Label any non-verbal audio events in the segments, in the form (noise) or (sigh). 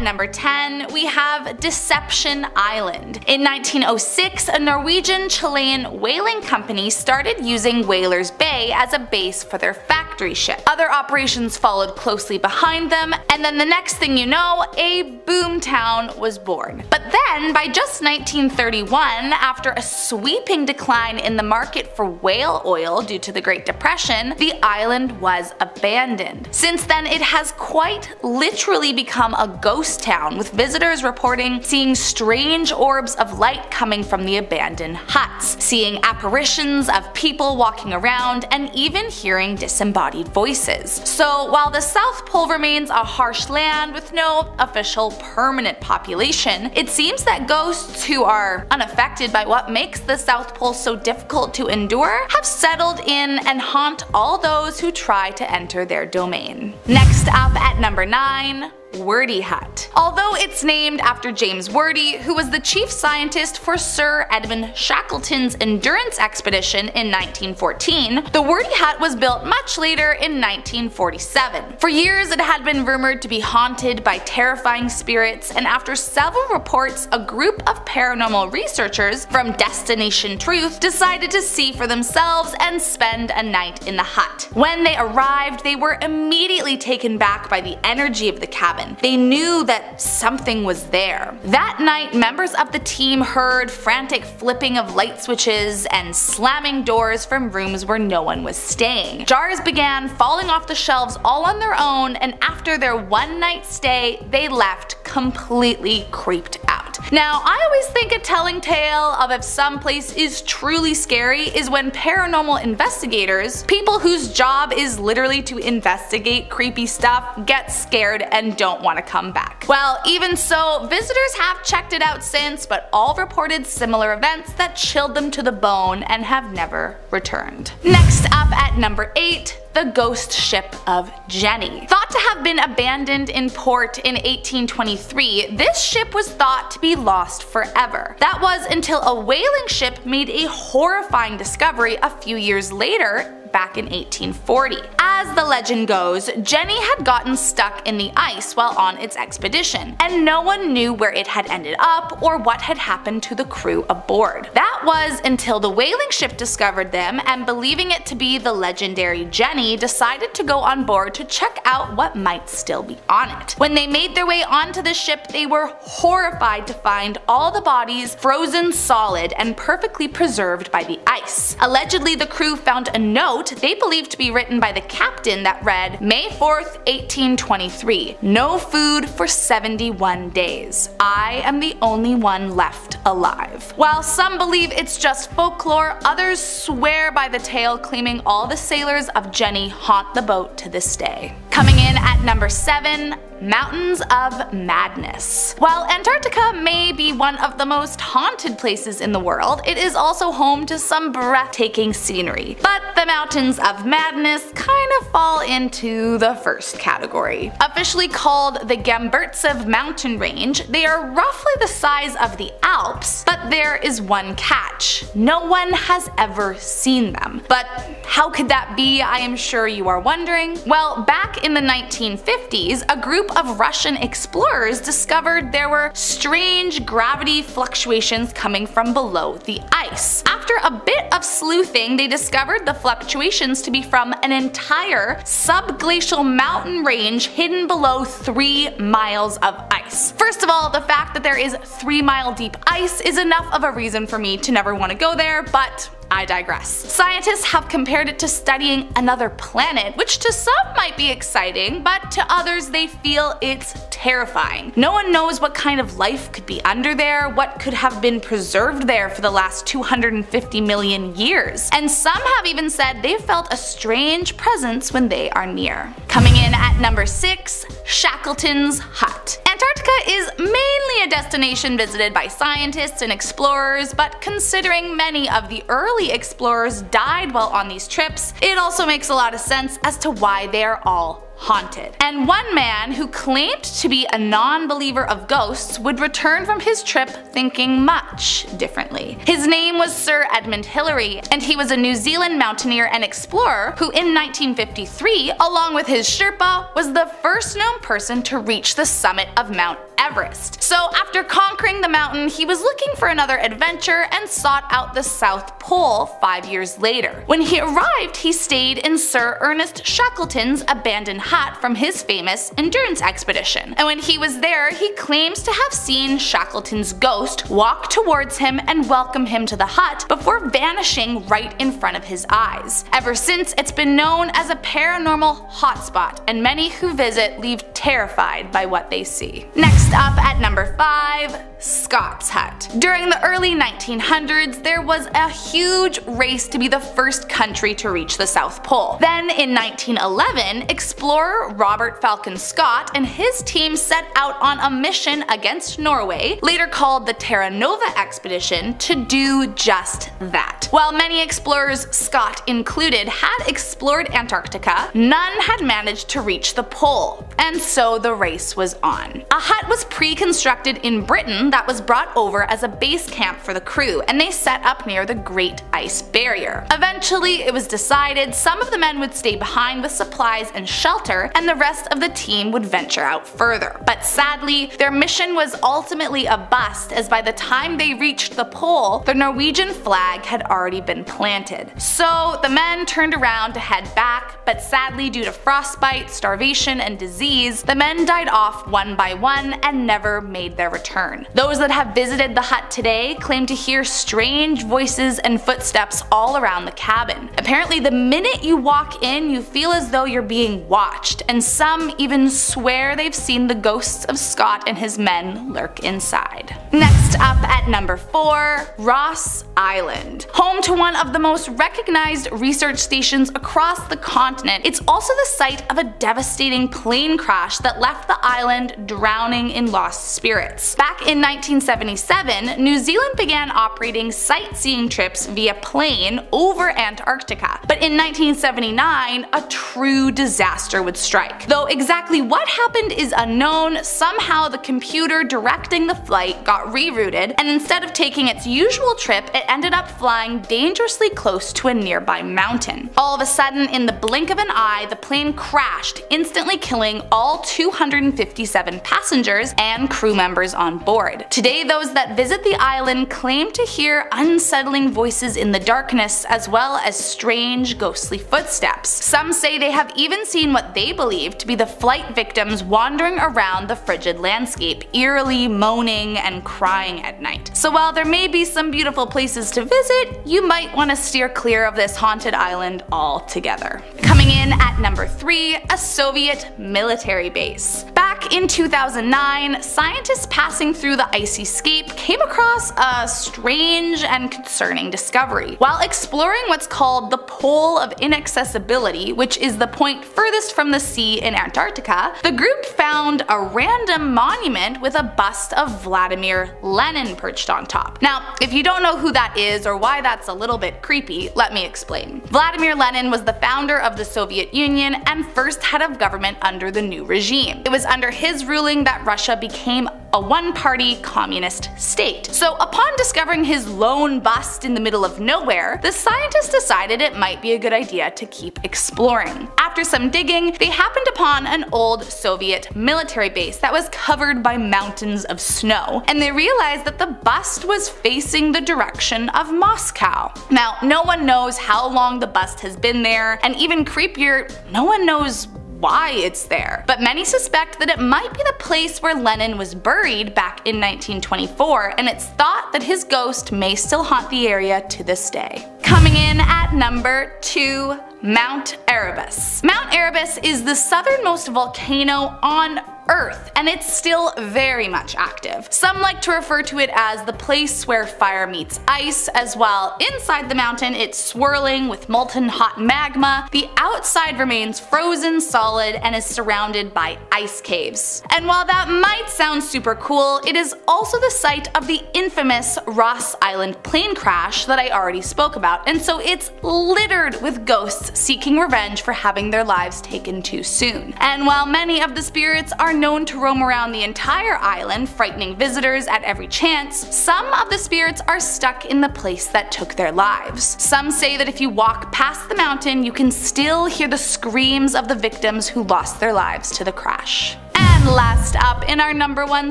at number 10, we have Deception Island. In 1906, a Norwegian-Chilean whaling company started using Whalers Bay as a base for their factory ship. Other operations followed closely behind them, and then the next thing you know, a boomtown was born. But then, by just 1931, after a sweeping decline in the market for whale oil due to the Great Depression, the island was abandoned. Since then, it has quite literally become a ghost town, with visitors reporting seeing strange orbs of light coming from the abandoned huts, seeing apparitions of people walking around, and even hearing disembodied voices. So while the South Pole remains a harsh land with no official permanent population, it seems that ghosts who are unaffected by what makes the South Pole so difficult to endure have settled in and haunt all those who try to enter their domain. Next up at number 9, Wordie Hut. Although it's named after James Wordie, who was the chief scientist for Sir Edmund Shackleton's endurance expedition in 1914, the Wordie Hut was built much later in 1947. For years it had been rumored to be haunted by terrifying spirits, and after several reports, a group of paranormal researchers from Destination Truth decided to see for themselves and spend a night in the hut. When they arrived, they were immediately taken back by the energy of the cabin cabin. They knew that something was there. That night, members of the team heard frantic flipping of light switches and slamming doors from rooms where no one was staying. Jars began falling off the shelves all on their own and after their one night stay, they left completely creeped out. Now, I always think a telling tale of if some place is truly scary is when paranormal investigators, people whose job is literally to investigate creepy stuff, get scared and don't don't want to come back. Well, even so, visitors have checked it out since, but all reported similar events that chilled them to the bone and have never returned. Next up at number 8, the ghost ship of Jenny. Thought to have been abandoned in port in 1823, this ship was thought to be lost forever. That was until a whaling ship made a horrifying discovery a few years later back in 1840. As the legend goes, Jenny had gotten stuck in the ice while on its expedition, and no one knew where it had ended up or what had happened to the crew aboard. That was until the whaling ship discovered them and believing it to be the legendary Jenny decided to go on board to check out what might still be on it. When they made their way onto the ship, they were horrified to find all the bodies frozen solid and perfectly preserved by the ice. Allegedly, the crew found a note they believed to be written by the captain that read, May 4th, 1823. No food for 71 days. I am the only one left alive. While some believe it's just folklore, others swear by the tale claiming all the sailors of Jenny haunt the boat to this day. Coming in at number 7, Mountains of Madness. While Antarctica may be one of the most haunted places in the world, it is also home to some breathtaking scenery. But the Mountains of Madness kind of fall into the first category. Officially called the Gamburtsev mountain range, they are roughly the size of the Alps, but there is one catch. No one has ever seen them. But how could that be, I am sure you are wondering? Well, back in the 1950s, a group of Russian explorers discovered there were strange gravity fluctuations coming from below the ice. After a bit of sleuthing, they discovered the fluctuations to be from an entire subglacial mountain range hidden below 3 miles of ice. First of all, the fact that there is 3 mile deep ice is enough of a reason for me to never want to go there, but I digress. Scientists have compared it to studying another planet, which to some might be exciting, but to others they feel it's terrifying. No one knows what kind of life could be under there, what could have been preserved there for the last 250 million years, and some have even said they've felt a strange presence when they are near. Coming in at number 6, Shackleton's Hut. Antarctica is mainly a destination visited by scientists and explorers, but considering many of the early early explorers died while on these trips, it also makes a lot of sense as to why they are all haunted. And one man who claimed to be a non-believer of ghosts would return from his trip thinking much differently. His name was Sir Edmund Hillary, and he was a New Zealand mountaineer and explorer who in 1953, along with his Sherpa, was the first known person to reach the summit of Mount Everest. So after conquering the mountain, he was looking for another adventure and sought out the South Pole five years later. When he arrived, he stayed in Sir Ernest Shackleton's abandoned hut from his famous endurance expedition. And when he was there, he claims to have seen Shackleton's ghost walk towards him and welcome him to the hut before vanishing right in front of his eyes. Ever since, it's been known as a paranormal hotspot, and many who visit leave terrified by what they see. Next up at number 5, Scott's Hut. During the early 1900s, there was a huge race to be the first country to reach the South Pole. Then in 1911, explorer Robert Falcon Scott and his team set out on a mission against Norway, later called the Terra Nova Expedition, to do just that. While many explorers, Scott included, had explored Antarctica, none had managed to reach the pole, and so the race was on. A hut was pre-constructed in Britain that was brought over as a base camp for the crew, and they set up near the Great Ice Barrier. Eventually, it was decided some of the men would stay behind with supplies and shelter, and the rest of the team would venture out further. But sadly, their mission was ultimately a bust as by the time they reached the pole, the Norwegian flag had already been planted. So the men turned around to head back, but sadly due to frostbite, starvation, and disease, the men died off one by one and never made their return. Those that have visited the hut today claim to hear strange voices and footsteps all around the cabin. Apparently the minute you walk in you feel as though you're being watched, and some even swear they've seen the ghosts of Scott and his men lurk inside. Next up at number 4, Ross Island. Home to one of the most recognized research stations across the continent, it's also the site of a devastating plane crash that left the island drowning in lost spirits. Back in 1977, New Zealand began operating sightseeing trips via plane over Antarctica. But in 1979, a true disaster would strike. Though exactly what happened is unknown, somehow the computer directing the flight got rerouted, and instead of taking its usual trip, it ended up flying dangerously close to a nearby mountain. All of a sudden, in the blink of an eye, the plane crashed, instantly killing all 257 passengers and crew members on board. Today those that visit the island claim to hear unsettling voices in the darkness as well as strange ghostly footsteps. Some say they have even seen what they believe to be the flight victims wandering around the frigid landscape, eerily moaning and crying at night. So while there may be some beautiful places to visit, you might want to steer clear of this haunted island altogether. Coming in at number 3, a Soviet military base. Back in 2009, scientists passing through the icy scape came across a strange and concerning discovery. While exploring what's called the Pole of Inaccessibility, which is the point furthest from the sea in Antarctica, the group found a random monument with a bust of Vladimir Lenin perched on top. Now, if you don't know who that is or why that's a little bit creepy, let me explain. Vladimir Lenin was the founder of the Soviet Union and first head of government under the new regime. It was under his ruling that Russia became a one-party communist state. So upon discovering his lone bust in the middle of nowhere, the scientists decided it might be a good idea to keep exploring. After some digging, they happened upon an old Soviet military base that was covered by mountains of snow, and they realized that the bust was facing the direction of Moscow. Now, no one knows how long the bust has been there, and even creepier, no one knows why it's there, but many suspect that it might be the place where Lenin was buried back in 1924, and it's thought that his ghost may still haunt the area to this day. Coming in at number 2, Mount Erebus. Mount Erebus is the southernmost volcano on Earth, and it's still very much active. Some like to refer to it as the place where fire meets ice, as while inside the mountain it's swirling with molten hot magma, the outside remains frozen solid and is surrounded by ice caves. And while that might sound super cool, it is also the site of the infamous Ross Island plane crash that I already spoke about, and so it's littered with ghosts seeking revenge for having their lives taken too soon. And while many of the spirits are known to roam around the entire island, frightening visitors at every chance, some of the spirits are stuck in the place that took their lives. Some say that if you walk past the mountain, you can still hear the screams of the victims who lost their lives to the crash. And And last up in our number one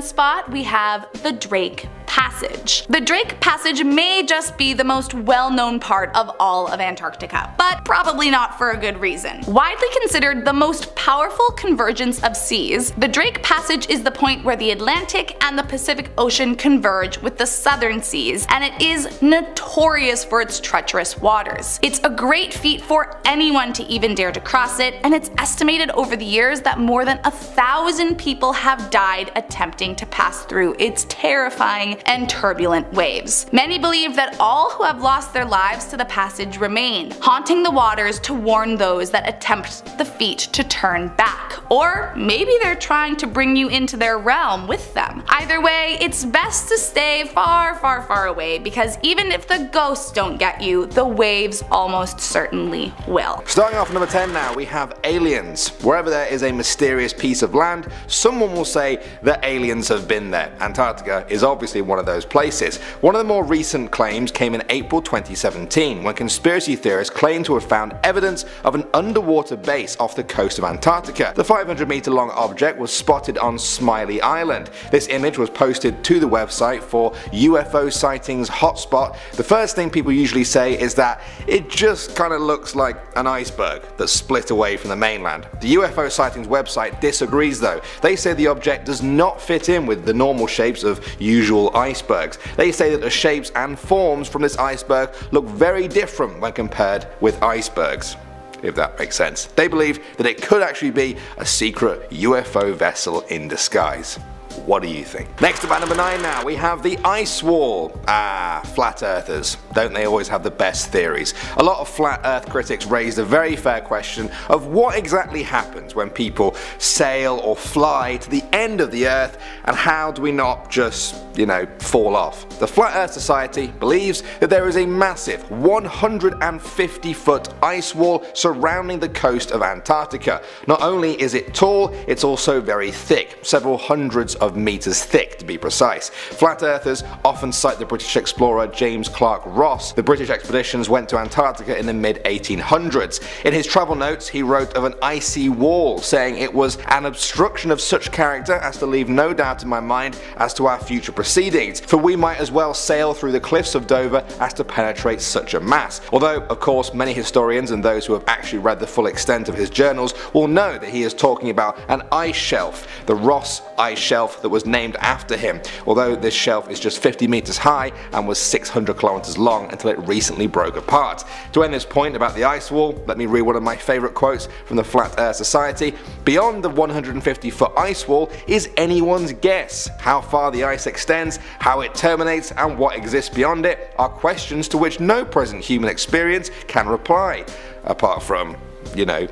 spot, we have the Drake Passage. The Drake Passage may just be the most well-known part of all of Antarctica, but probably not for a good reason. Widely considered the most powerful convergence of seas, the Drake Passage is the point where the Atlantic and the Pacific Ocean converge with the southern seas, and it is notorious for its treacherous waters. It's a great feat for anyone to even dare to cross it, and it's estimated over the years that more than a thousand people have died attempting to pass through its terrifying and turbulent waves. Many believe that all who have lost their lives to the passage remain, haunting the waters to warn those that attempt the feat to turn back. Or maybe they're trying to bring you into their realm with them. Either way, it's best to stay far far far away because even if the ghosts don't get you, the waves almost certainly will. Starting off number 10 now, we have aliens. Wherever there is a mysterious piece of land, someone will say that aliens have been there. Antarctica is obviously one of those places. One of the more recent claims came in April 2017 when conspiracy theorists claimed to have found evidence of an underwater base off the coast of Antarctica. The 500 meter long object was spotted on Smyley Island. This image was posted to the website for UFO sightings hotspot. The first thing people usually say is that it just kinda looks like an iceberg that split away from the mainland. The UFO sightings website disagrees though. They say the object does not fit in with the normal shapes of usual icebergs. They say that the shapes and forms from this iceberg look very different when compared with icebergs if that makes sense. They believe that it could actually be a secret UFO vessel in disguise. What do you think? Next up at number 9 now, we have the ice wall. Ah, flat earthers. Don't they always have the best theories? A lot of flat earth critics raised a very fair question of what exactly happens when people sail or fly to the end of the earth and how do we not just, you know, fall off. The Flat Earth Society believes that there is a massive 150 foot ice wall surrounding the coast of Antarctica. Not only is it tall, it's also very thick, several hundreds of meters thick to be precise. Flat earthers often cite the British explorer James Clark Ross. The British expeditions went to Antarctica in the mid 1800s. In his travel notes he wrote of an icy wall, saying it was an obstruction of such character as to leave no doubt in my mind as to our future proceedings, for we might as well sail through the cliffs of Dover as to penetrate such a mass. Although of course many historians and those who have actually read the full extent of his journals will know that he is talking about an ice shelf, the Ross ice shelf that was named after him, although this shelf is just 50 meters high and was 600 kilometers long until it recently broke apart. To end this point about the ice wall, let me read one of my favorite quotes from the Flat Earth Society. Beyond the 150 foot ice wall is anyone's guess. How far the ice extends, how it terminates and what exists beyond it are questions to which no present human experience can reply. Apart from, you know,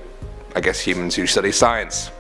I guess humans who study science.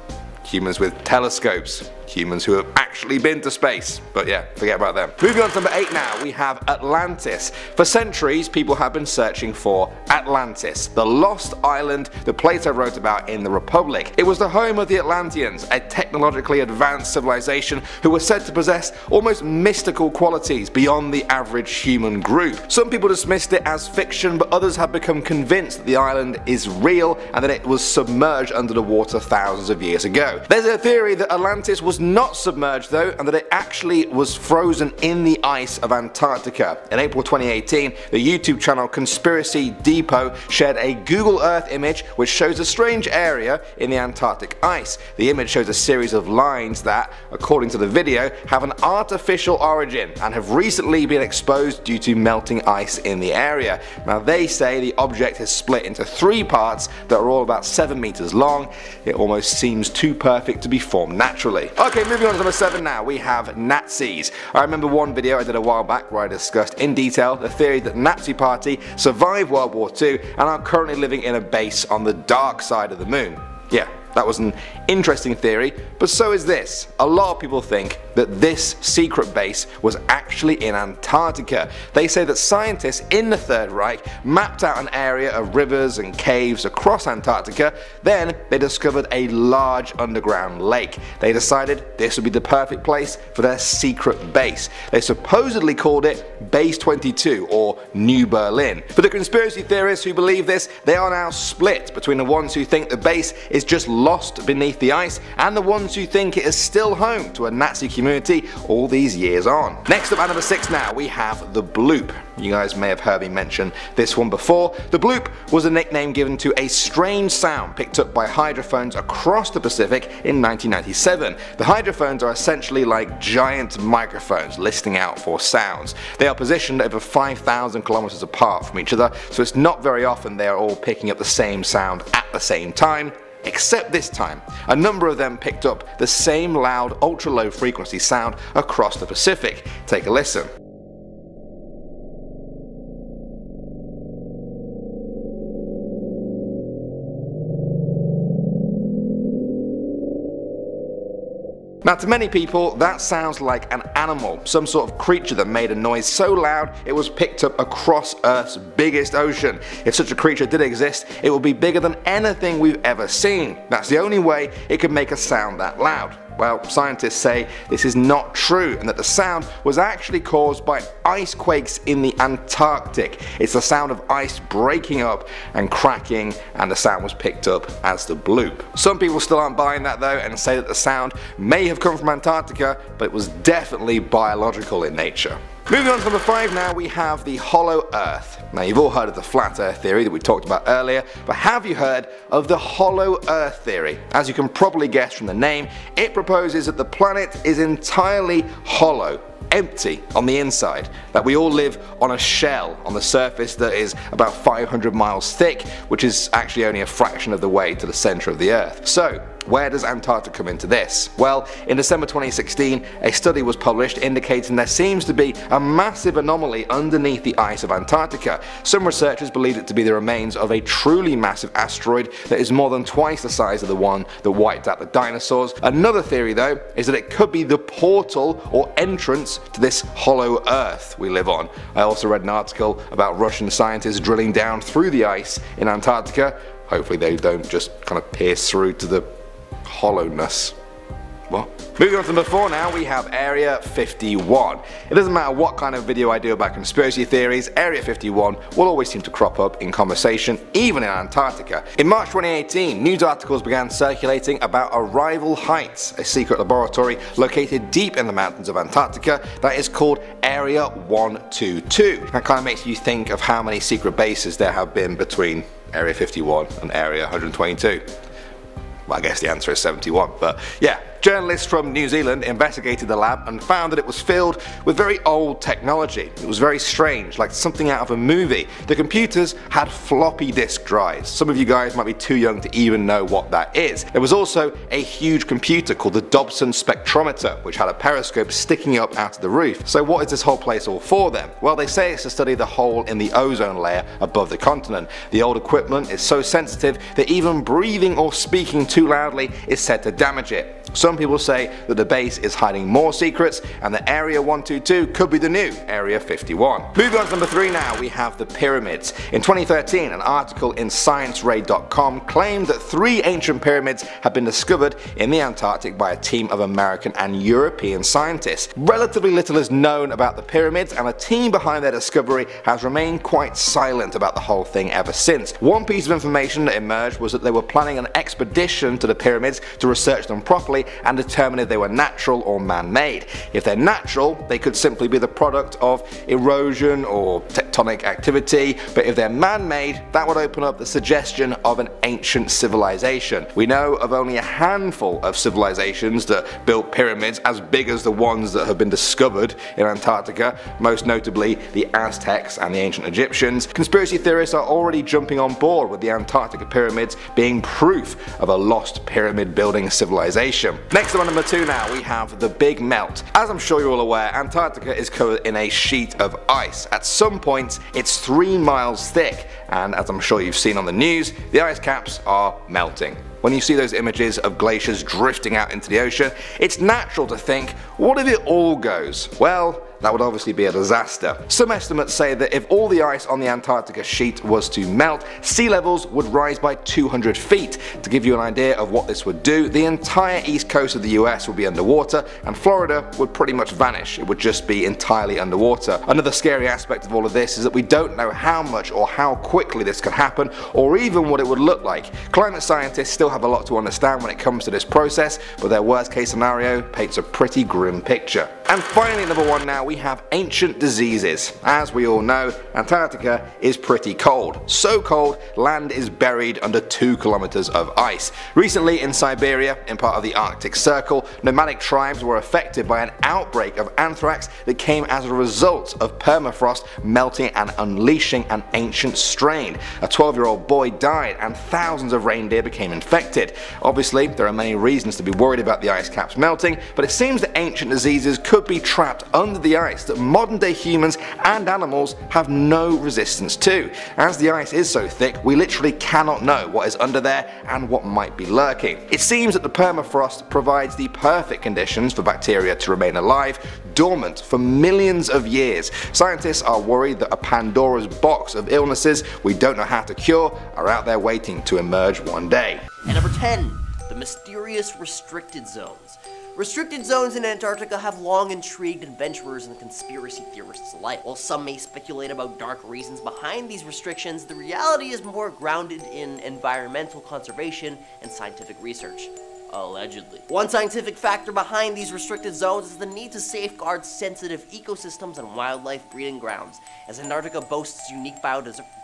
Humans with telescopes humans who have actually been to space. But yeah, forget about them. Moving on to number 8 now, we have Atlantis. For centuries, people have been searching for Atlantis, the lost island that Plato wrote about in the Republic. It was the home of the Atlanteans, a technologically advanced civilization who were said to possess almost mystical qualities beyond the average human group. Some people dismissed it as fiction, but others have become convinced that the island is real and that it was submerged under the water thousands of years ago. There's a theory that Atlantis was not submerged though and that it actually was frozen in the ice of Antarctica. In April 2018 the YouTube channel Conspiracy Depot shared a Google Earth image which shows a strange area in the Antarctic ice. The image shows a series of lines that, according to the video, have an artificial origin and have recently been exposed due to melting ice in the area. Now they say the object is split into three parts that are all about 7 meters long. It almost seems too perfect to be formed naturally. Okay, moving on to number 7 now, we have Nazis. I remember one video I did a while back where I discussed in detail the theory that Nazi party survived World War II and are currently living in a base on the dark side of the moon. Yeah, that was an interesting theory, but so is this. A lot of people think that this secret base was actually in Antarctica. They say that scientists in the Third Reich mapped out an area of rivers and caves across Antarctica, then they discovered a large underground lake. They decided this would be the perfect place for their secret base. They supposedly called it Base 22 or New Berlin. For the conspiracy theorists who believe this, they are now split between the ones who think the base is just lost beneath the ice and the ones who think it is still home to a Nazi community all these years on. Next up at number 6 now we have the bloop. You guys may have heard me mention this one before. The bloop was a nickname given to a strange sound picked up by hydrophones across the Pacific in 1997. The hydrophones are essentially like giant microphones listening out for sounds. They are positioned over 5,000 kilometers apart from each other, so it's not very often they are all picking up the same sound at the same time. Except this time, a number of them picked up the same loud ultra low frequency sound across the Pacific. Take a listen. Now to many people that sounds like an animal, some sort of creature that made a noise so loud it was picked up across Earth's biggest ocean. If such a creature did exist it would be bigger than anything we've ever seen. That's the only way it could make a sound that loud. Well, scientists say this is not true and that the sound was actually caused by ice quakes in the Antarctic. It's the sound of ice breaking up and cracking and the sound was picked up as the bloop. Some people still aren't buying that though and say that the sound may have come from Antarctica but it was definitely biological in nature. Moving on to number 5 now we have the hollow earth. Now you've all heard of the flat earth theory that we talked about earlier, but have you heard of the hollow earth theory? As you can probably guess from the name, it proposes that the planet is entirely hollow empty on the inside, that we all live on a shell on the surface that is about 500 miles thick, which is actually only a fraction of the way to the centre of the earth. So where does Antarctica come into this? Well, in December 2016, a study was published indicating there seems to be a massive anomaly underneath the ice of Antarctica. Some researchers believe it to be the remains of a truly massive asteroid that is more than twice the size of the one that wiped out the dinosaurs. Another theory though is that it could be the portal or entrance to this hollow earth we live on. I also read an article about Russian scientists drilling down through the ice in Antarctica. Hopefully they don't just kind of pierce through to the hollowness. What? Moving on to number 4 now, we have Area 51. It doesn't matter what kind of video I do about conspiracy theories, Area 51 will always seem to crop up in conversation, even in Antarctica. In March 2018, news articles began circulating about Arrival Heights, a secret laboratory located deep in the mountains of Antarctica that is called Area 122. That kind of makes you think of how many secret bases there have been between Area 51 and Area 122. Well, I guess the answer is 71, but yeah, Journalists from New Zealand investigated the lab and found that it was filled with very old technology. It was very strange, like something out of a movie. The computers had floppy disk drives. Some of you guys might be too young to even know what that is. There was also a huge computer called the Dobson spectrometer, which had a periscope sticking up out of the roof. So what is this whole place all for then? Well, they say it's to study the hole in the ozone layer above the continent. The old equipment is so sensitive that even breathing or speaking too loudly is said to damage it. Some people say that the base is hiding more secrets and that Area 122 could be the new Area 51. Moving on to number 3 now, we have the pyramids. In 2013, an article in ScienceRay.com claimed that three ancient pyramids had been discovered in the Antarctic by a team of American and European scientists. Relatively little is known about the pyramids and the team behind their discovery has remained quite silent about the whole thing ever since. One piece of information that emerged was that they were planning an expedition to the pyramids to research them properly and determine if they were natural or man-made. If they're natural, they could simply be the product of erosion or tectonic activity, but if they're man-made, that would open up the suggestion of an ancient civilization. We know of only a handful of civilizations that built pyramids as big as the ones that have been discovered in Antarctica, most notably the Aztecs and the ancient Egyptians. Conspiracy theorists are already jumping on board with the Antarctica pyramids being proof of a lost pyramid building civilization. Next up on number 2 now we have the Big Melt. As I'm sure you're all aware, Antarctica is covered in a sheet of ice. At some points it's 3 miles thick and as I'm sure you've seen on the news, the ice caps are melting. When you see those images of glaciers drifting out into the ocean, it's natural to think, what if it all goes? Well, that would obviously be a disaster. Some estimates say that if all the ice on the Antarctica sheet was to melt, sea levels would rise by 200 feet. To give you an idea of what this would do, the entire east coast of the US would be underwater and Florida would pretty much vanish. It would just be entirely underwater. Another scary aspect of all of this is that we don't know how much or how quickly this could happen or even what it would look like. Climate scientists still have a lot to understand when it comes to this process, but their worst case scenario paints a pretty grim picture. And finally number one now we have ancient diseases. As we all know, Antarctica is pretty cold. So cold, land is buried under 2 kilometers of ice. Recently in Siberia, in part of the Arctic Circle, nomadic tribes were affected by an outbreak of anthrax that came as a result of permafrost melting and unleashing an ancient strain. A 12 year old boy died and thousands of reindeer became infected. Obviously, there are many reasons to be worried about the ice caps melting, but it seems that ancient diseases could be trapped under the ice that modern day humans and animals have no resistance to. As the ice is so thick, we literally cannot know what is under there and what might be lurking. It seems that the permafrost provides the perfect conditions for bacteria to remain alive, dormant for millions of years. Scientists are worried that a Pandora's box of illnesses we don't know how to cure are out there waiting to emerge one day. And number 10, the mysterious restricted zones. Restricted zones in Antarctica have long intrigued adventurers and conspiracy theorists alike. While some may speculate about dark reasons behind these restrictions, the reality is more grounded in environmental conservation and scientific research. Allegedly. One scientific factor behind these restricted zones is the need to safeguard sensitive ecosystems and wildlife breeding grounds, as Antarctica boasts unique biodiversity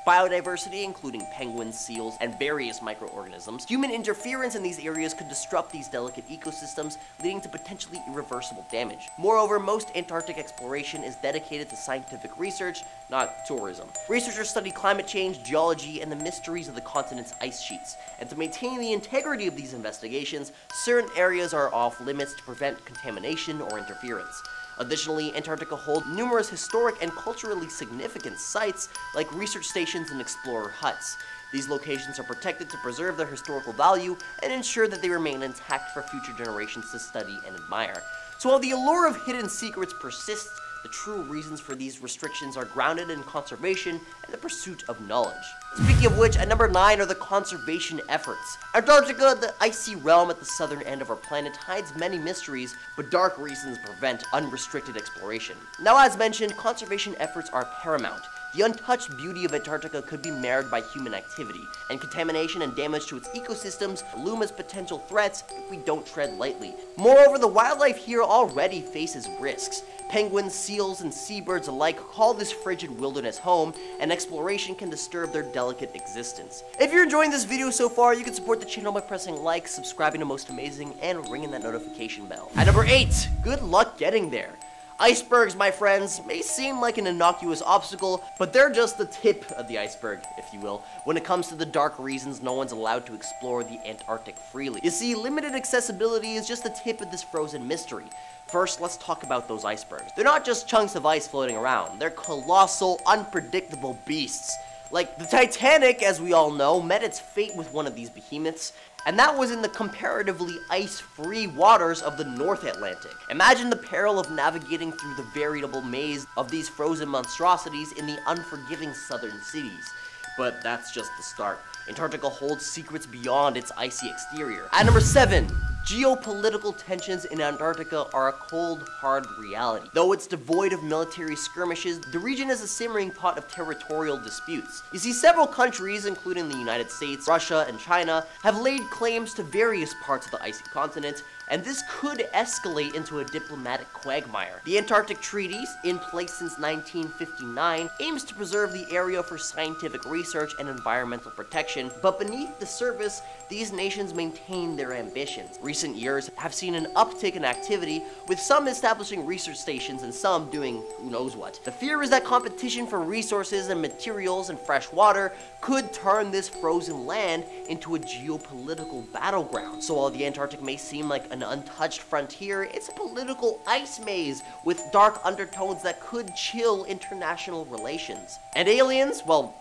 including penguins, seals, and various microorganisms. Human interference in these areas could disrupt these delicate ecosystems, leading to potentially irreversible damage. Moreover, most Antarctic exploration is dedicated to scientific research, not tourism. Researchers study climate change, geology, and the mysteries of the continent's ice sheets, and to maintain the integrity of these investigations, certain areas are off limits to prevent contamination or interference. Additionally, Antarctica holds numerous historic and culturally significant sites like research stations and explorer huts. These locations are protected to preserve their historical value and ensure that they remain intact for future generations to study and admire. So while the allure of hidden secrets persists, the true reasons for these restrictions are grounded in conservation and the pursuit of knowledge. Speaking of which, at number 9 are the conservation efforts. Antarctica, the icy realm at the southern end of our planet, hides many mysteries, but dark reasons prevent unrestricted exploration. Now as mentioned, conservation efforts are paramount. The untouched beauty of Antarctica could be marred by human activity, and contamination and damage to its ecosystems loom as potential threats if we don't tread lightly. Moreover, the wildlife here already faces risks. Penguins, seals, and seabirds alike call this frigid wilderness home, and exploration can disturb their delicate existence. If you're enjoying this video so far, you can support the channel by pressing like, subscribing to Most Amazing, and ringing that notification bell. At number 8, good luck getting there. Icebergs, my friends, may seem like an innocuous obstacle, but they're just the tip of the iceberg, if you will, when it comes to the dark reasons no one's allowed to explore the Antarctic freely. You see, limited accessibility is just the tip of this frozen mystery. First, let's talk about those icebergs. They're not just chunks of ice floating around, they're colossal, unpredictable beasts. Like, the Titanic, as we all know, met its fate with one of these behemoths, and that was in the comparatively ice-free waters of the North Atlantic. Imagine the peril of navigating through the veritable maze of these frozen monstrosities in the unforgiving southern cities. But that's just the start. Antarctica holds secrets beyond its icy exterior. At number 7, Geopolitical tensions in Antarctica are a cold, hard reality. Though it's devoid of military skirmishes, the region is a simmering pot of territorial disputes. You see, several countries, including the United States, Russia, and China, have laid claims to various parts of the icy continent, and this could escalate into a diplomatic quagmire. The Antarctic Treaties, in place since 1959, aims to preserve the area for scientific research and environmental protection, but beneath the surface, these nations maintain their ambitions. Recent years have seen an uptick in activity, with some establishing research stations and some doing who knows what. The fear is that competition for resources and materials and fresh water could turn this frozen land into a geopolitical battleground. So while the Antarctic may seem like an untouched frontier, it's a political ice maze with dark undertones that could chill international relations. And aliens, well,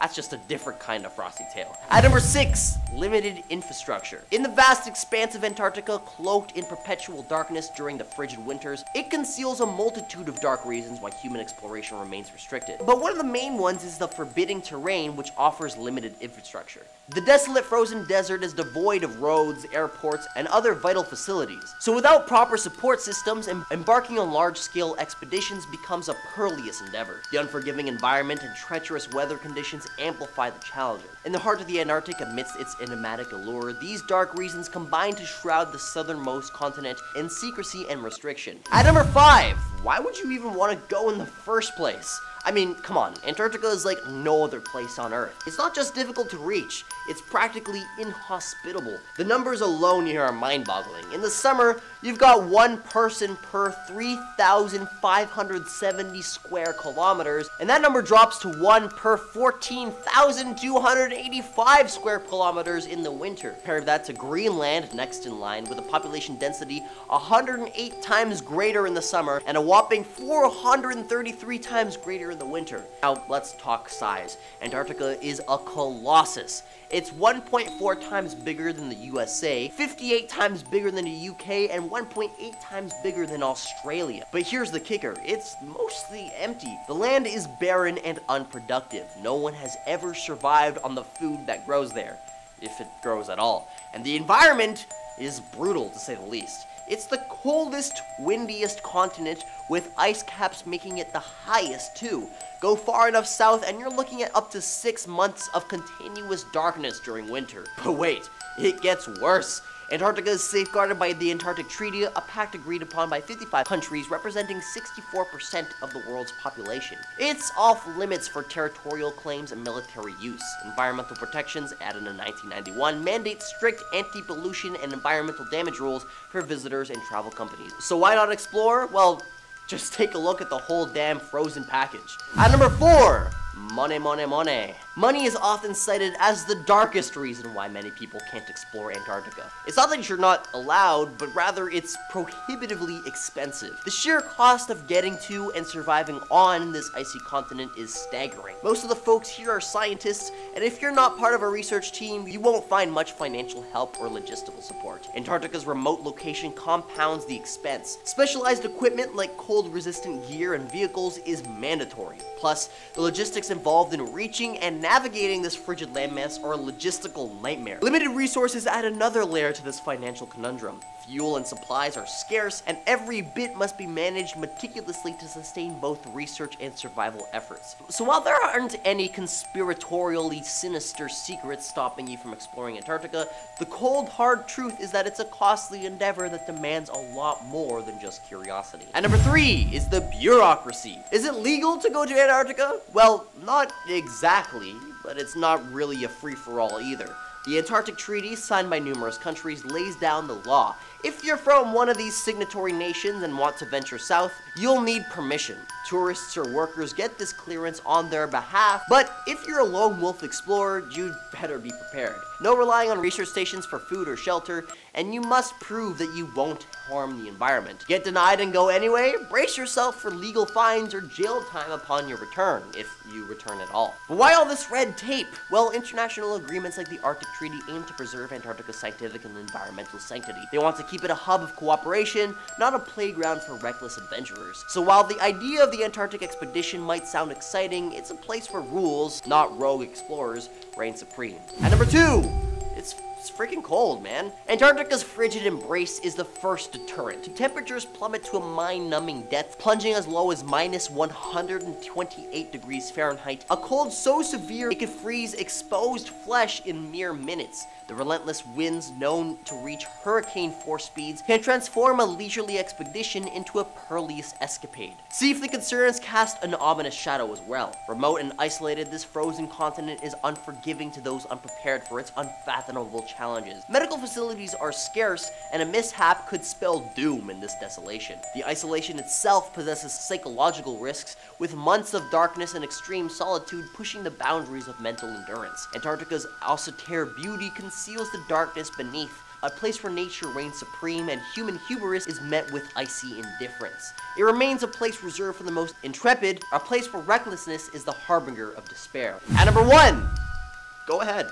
That's just a different kind of frosty tale. At number 6, limited infrastructure. In the vast expanse of Antarctica, cloaked in perpetual darkness during the frigid winters, it conceals a multitude of dark reasons why human exploration remains restricted. But one of the main ones is the forbidding terrain which offers limited infrastructure. The desolate frozen desert is devoid of roads, airports, and other vital facilities. So without proper support systems, em embarking on large-scale expeditions becomes a perilous endeavor. The unforgiving environment and treacherous weather conditions amplify the challenges. In the heart of the Antarctic, amidst its enigmatic allure, these dark reasons combine to shroud the southernmost continent in secrecy and restriction. At number 5, why would you even want to go in the first place? I mean, come on, Antarctica is like no other place on Earth. It's not just difficult to reach, it's practically inhospitable. The numbers alone here are mind-boggling. In the summer, you've got one person per 3,570 square kilometers, and that number drops to one per 14,285 square kilometers in the winter. Compare that to Greenland, next in line, with a population density 108 times greater in the summer and a whopping 433 times greater in the winter. Now, let's talk size. Antarctica is a colossus. It's 1.4 times bigger than the USA, 58 times bigger than the UK, and 1.8 times bigger than Australia. But here's the kicker, it's mostly empty. The land is barren and unproductive. No one has ever survived on the food that grows there, if it grows at all. And the environment is brutal, to say the least. It's the coldest, windiest continent, with ice caps making it the highest too. Go far enough south and you're looking at up to six months of continuous darkness during winter. (laughs) But wait, it gets worse. Antarctica is safeguarded by the Antarctic Treaty, a pact agreed upon by 55 countries representing 64% of the world's population. It's off limits for territorial claims and military use. Environmental protections, added in 1991, mandate strict anti-pollution and environmental damage rules for visitors and travel companies. So why not explore? Well, just take a look at the whole damn frozen package. At number 4, money, money, money. Money is often cited as the darkest reason why many people can't explore Antarctica. It's not that you're not allowed, but rather it's prohibitively expensive. The sheer cost of getting to and surviving on this icy continent is staggering. Most of the folks here are scientists, and if you're not part of a research team, you won't find much financial help or logistical support. Antarctica's remote location compounds the expense. Specialized equipment like cold-resistant gear and vehicles is mandatory. Plus, the logistics involved in reaching and navigating this frigid landmass are a logistical nightmare. Limited resources add another layer to this financial conundrum. Fuel and supplies are scarce, and every bit must be managed meticulously to sustain both research and survival efforts. So while there aren't any conspiratorially sinister secrets stopping you from exploring Antarctica, the cold hard truth is that it's a costly endeavor that demands a lot more than just curiosity. And number three is the bureaucracy. Is it legal to go to Antarctica? Well, not exactly, but it's not really a free-for-all either. The Antarctic Treaty, signed by numerous countries, lays down the law. If you're from one of these signatory nations and want to venture south, you'll need permission. Tourists or workers get this clearance on their behalf, but if you're a lone wolf explorer, you'd better be prepared. No relying on research stations for food or shelter, and you must prove that you won't harm the environment. Get denied and go anyway? Brace yourself for legal fines or jail time upon your return, if you return at all. But why all this red tape? Well, international agreements like the Arctic Treaty aim to preserve Antarctica's scientific and environmental sanctity. They want to keep it a hub of cooperation, not a playground for reckless adventurers. So while the idea of the Antarctic expedition might sound exciting, it's a place where rules, not rogue explorers, reign supreme. At number two, it's it's freaking cold, man. Antarctica's frigid embrace is the first deterrent. Temperatures plummet to a mind-numbing depth, plunging as low as minus 128 degrees Fahrenheit. A cold so severe it could freeze exposed flesh in mere minutes. The relentless winds known to reach hurricane force speeds can transform a leisurely expedition into a perilous escapade. Safety concerns cast an ominous shadow as well. Remote and isolated, this frozen continent is unforgiving to those unprepared for its unfathomable challenges. Medical facilities are scarce, and a mishap could spell doom in this desolation. The isolation itself possesses psychological risks, with months of darkness and extreme solitude pushing the boundaries of mental endurance. Antarctica's austere beauty conceals the darkness beneath, a place where nature reigns supreme and human hubris is met with icy indifference. It remains a place reserved for the most intrepid, a place where recklessness is the harbinger of despair. At number one, go ahead.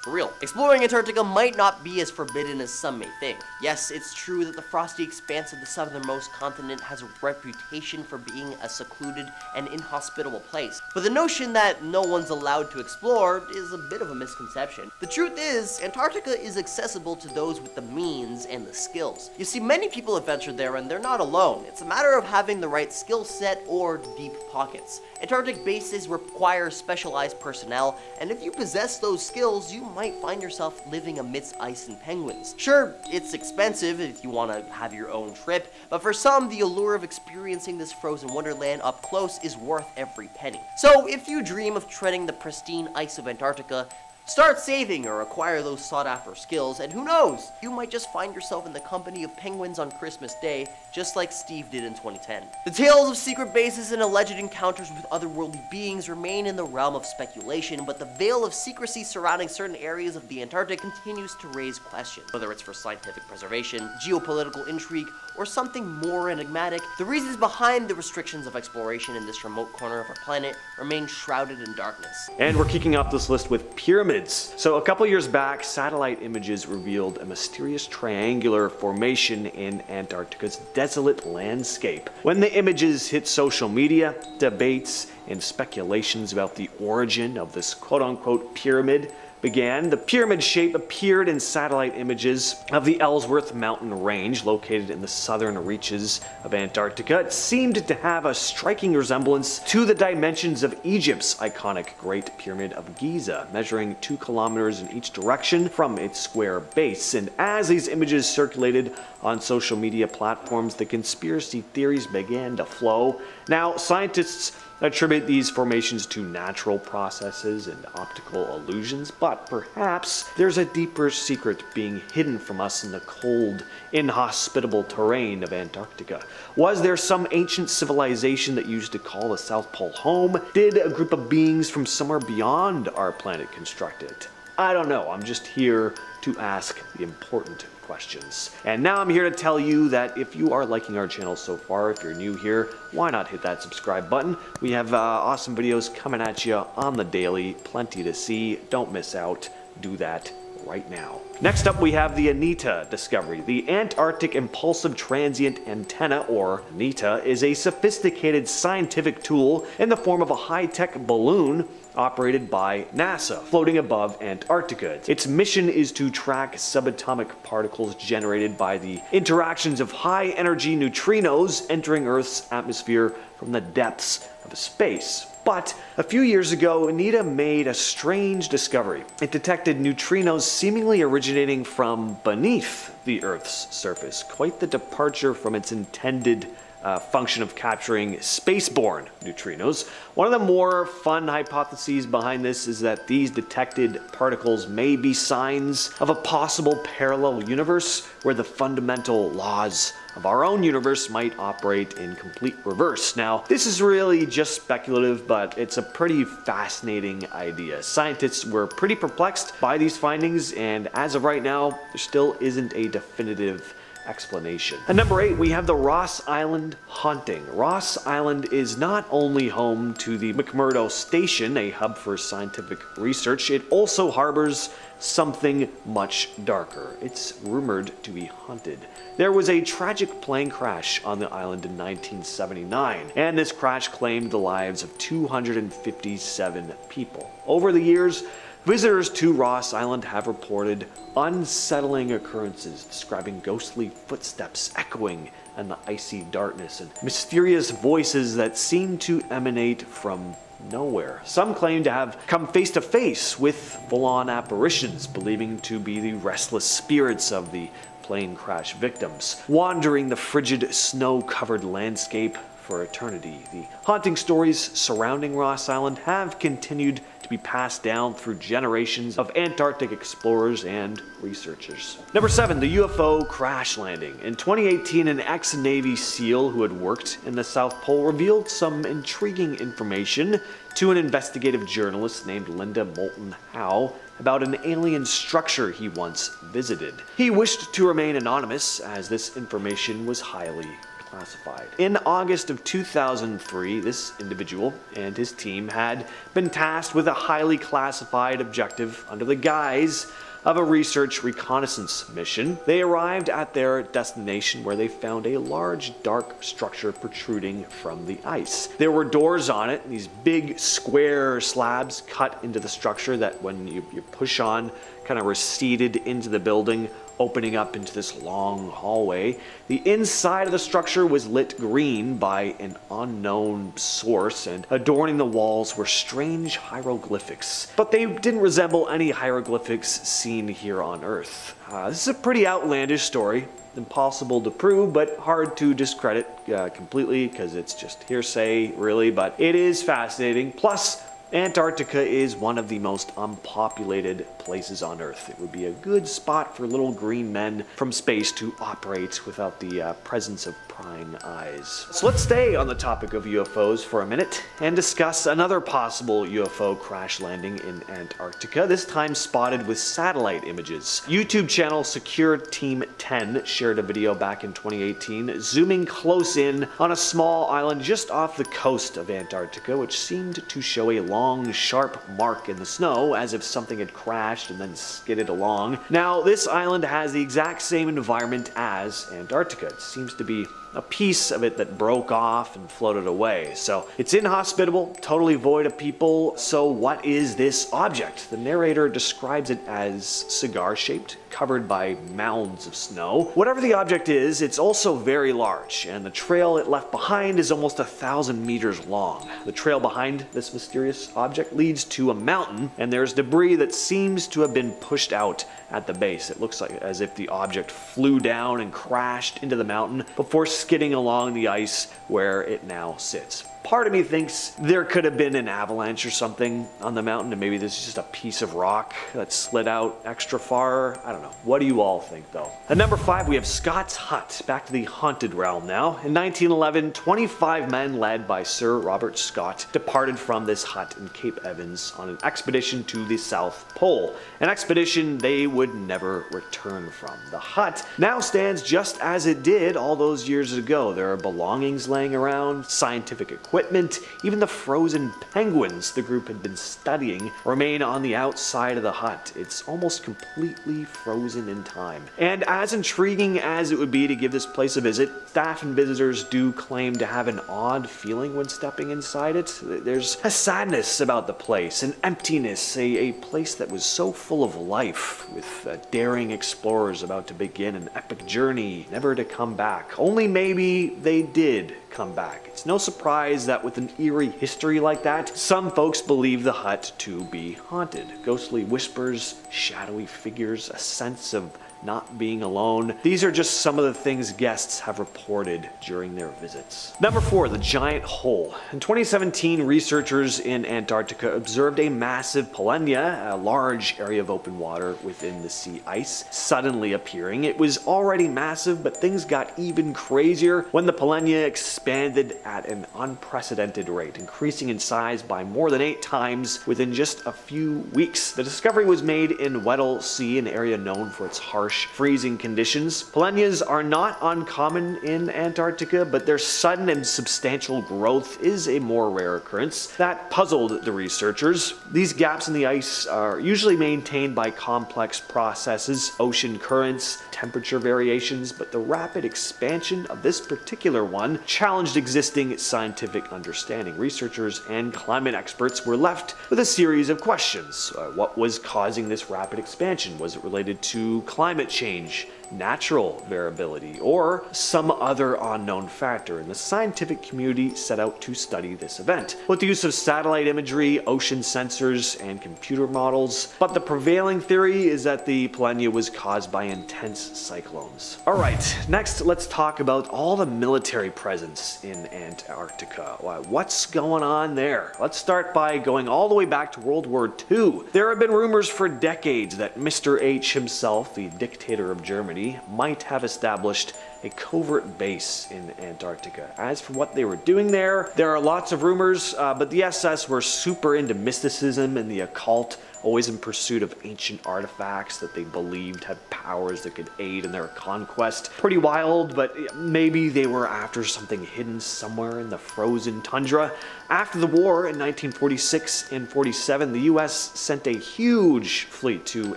For real. Exploring Antarctica might not be as forbidden as some may think. Yes, it's true that the frosty expanse of the southernmost continent has a reputation for being a secluded and inhospitable place, but the notion that no one's allowed to explore is a bit of a misconception. The truth is, Antarctica is accessible to those with the means and the skills. You see, many people have ventured there and they're not alone. It's a matter of having the right skill set or deep pockets. Antarctic bases require specialized personnel, and if you possess those skills, you might find yourself living amidst ice and penguins. Sure, it's expensive if you want to have your own trip, but for some, the allure of experiencing this frozen wonderland up close is worth every penny. So if you dream of treading the pristine ice of Antarctica, Start saving or acquire those sought after skills, and who knows, you might just find yourself in the company of penguins on Christmas Day, just like Steve did in 2010. The tales of secret bases and alleged encounters with otherworldly beings remain in the realm of speculation, but the veil of secrecy surrounding certain areas of the Antarctic continues to raise questions. Whether it's for scientific preservation, geopolitical intrigue, or something more enigmatic, the reasons behind the restrictions of exploration in this remote corner of our planet remain shrouded in darkness. And we're kicking off this list with pyramids. So a couple years back, satellite images revealed a mysterious triangular formation in Antarctica's desolate landscape. When the images hit social media, debates and speculations about the origin of this quote-unquote pyramid began, the pyramid shape appeared in satellite images of the Ellsworth mountain range located in the southern reaches of Antarctica. It seemed to have a striking resemblance to the dimensions of Egypt's iconic Great Pyramid of Giza, measuring 2 kilometers in each direction from its square base. And as these images circulated on social media platforms, the conspiracy theories began to flow. Now, scientists attribute these formations to natural processes and optical illusions, but perhaps there's a deeper secret being hidden from us in the cold, inhospitable terrain of Antarctica. Was there some ancient civilization that used to call the South Pole home? Did a group of beings from somewhere beyond our planet construct it? I don't know, I'm just here to ask the important questions. And now I'm here to tell you that if you are liking our channel so far, if you're new here, why not hit that subscribe button? We have uh, awesome videos coming at you on the daily, plenty to see. Don't miss out. Do that right now. Next up we have the ANITA discovery. The Antarctic Impulsive Transient Antenna, or ANITA, is a sophisticated scientific tool in the form of a high-tech balloon operated by NASA, floating above Antarctica. Its mission is to track subatomic particles generated by the interactions of high-energy neutrinos entering Earth's atmosphere from the depths of space. But a few years ago, ANITA made a strange discovery. It detected neutrinos seemingly originating from beneath the Earth's surface, quite the departure from its intended uh, function of capturing spaceborne neutrinos. One of the more fun hypotheses behind this is that these detected particles may be signs of a possible parallel universe where the fundamental laws of our own universe might operate in complete reverse. Now, this is really just speculative, but it's a pretty fascinating idea. Scientists were pretty perplexed by these findings, and as of right now, there still isn't a definitive explanation. At number 8, we have the Ross Island Haunting. Ross Island is not only home to the McMurdo Station, a hub for scientific research, it also harbors something much darker. It's rumored to be haunted. There was a tragic plane crash on the island in 1979, and this crash claimed the lives of 257 people. Over the years, Visitors to Ross Island have reported unsettling occurrences describing ghostly footsteps echoing in the icy darkness and mysterious voices that seem to emanate from nowhere. Some claim to have come face to face with full-on apparitions, believing to be the restless spirits of the plane crash victims, wandering the frigid snow-covered landscape for eternity. The haunting stories surrounding Ross Island have continued to be passed down through generations of Antarctic explorers and researchers. Number 7. The UFO Crash Landing. In 2018, an ex-Navy SEAL who had worked in the South Pole revealed some intriguing information to an investigative journalist named Linda Moulton Howe about an alien structure he once visited. He wished to remain anonymous as this information was highly classified. In August of 2003, this individual and his team had been tasked with a highly classified objective under the guise of a research reconnaissance mission. They arrived at their destination where they found a large dark structure protruding from the ice. There were doors on it, these big square slabs cut into the structure that when you, you push on kind of receded into the building opening up into this long hallway. The inside of the structure was lit green by an unknown source, and adorning the walls were strange hieroglyphics. But they didn't resemble any hieroglyphics seen here on Earth. Uh, this is a pretty outlandish story. Impossible to prove, but hard to discredit uh, completely because it's just hearsay, really. But it is fascinating. Plus, Antarctica is one of the most unpopulated places on Earth. It would be a good spot for little green men from space to operate without the uh, presence of prying eyes. So let's stay on the topic of UFOs for a minute and discuss another possible UFO crash landing in Antarctica, this time spotted with satellite images. YouTube channel Secure Team 10 shared a video back in 2018 zooming close in on a small island just off the coast of Antarctica, which seemed to show a long, sharp mark in the snow as if something had crashed and then skidded along. Now, this island has the exact same environment as Antarctica. It seems to be a piece of it that broke off and floated away. So it's inhospitable, totally void of people. So what is this object? The narrator describes it as cigar shaped, covered by mounds of snow. Whatever the object is, it's also very large, and the trail it left behind is almost a thousand meters long. The trail behind this mysterious object leads to a mountain, and there's debris that seems to have been pushed out at the base. It looks like as if the object flew down and crashed into the mountain before skidding along the ice where it now sits. Part of me thinks there could have been an avalanche or something on the mountain, and maybe this is just a piece of rock that slid out extra far. I don't know. What do you all think, though? At number five, we have Scott's Hut. Back to the haunted realm now. In 1911, 25 men led by Sir Robert Scott departed from this hut in Cape Evans on an expedition to the South Pole. An expedition they would never return from. The hut now stands just as it did all those years ago. There are belongings laying around, scientific equipment equipment, even the frozen penguins the group had been studying remain on the outside of the hut. It's almost completely frozen in time. And as intriguing as it would be to give this place a visit, staff and visitors do claim to have an odd feeling when stepping inside it. There's a sadness about the place, an emptiness, a, a place that was so full of life, with uh, daring explorers about to begin an epic journey, never to come back. Only maybe they did come back. It's no surprise that with an eerie history like that, some folks believe the hut to be haunted. Ghostly whispers, shadowy figures, a sense of not being alone. These are just some of the things guests have reported during their visits. Number four, the giant hole. In 2017, researchers in Antarctica observed a massive polynya, a large area of open water within the sea ice, suddenly appearing. It was already massive, but things got even crazier when the polynya expanded at an unprecedented rate, increasing in size by more than eight times within just a few weeks. The discovery was made in Weddell Sea, an area known for its harsh harsh freezing conditions. Polynyas are not uncommon in Antarctica, but their sudden and substantial growth is a more rare occurrence. That puzzled the researchers. These gaps in the ice are usually maintained by complex processes, ocean currents, temperature variations, but the rapid expansion of this particular one challenged existing scientific understanding. Researchers and climate experts were left with a series of questions. Uh, what was causing this rapid expansion? Was it related to climate climate change natural variability, or some other unknown factor, and the scientific community set out to study this event. With the use of satellite imagery, ocean sensors, and computer models, but the prevailing theory is that the Polynya was caused by intense cyclones. Alright, next let's talk about all the military presence in Antarctica. What's going on there? Let's start by going all the way back to World War II. There have been rumors for decades that Mr. H himself, the dictator of Germany, might have established a covert base in Antarctica. As for what they were doing there, there are lots of rumors, uh, but the SS were super into mysticism and the occult, always in pursuit of ancient artifacts that they believed had powers that could aid in their conquest. Pretty wild, but maybe they were after something hidden somewhere in the frozen tundra. After the war in 1946 and 47, the US sent a huge fleet to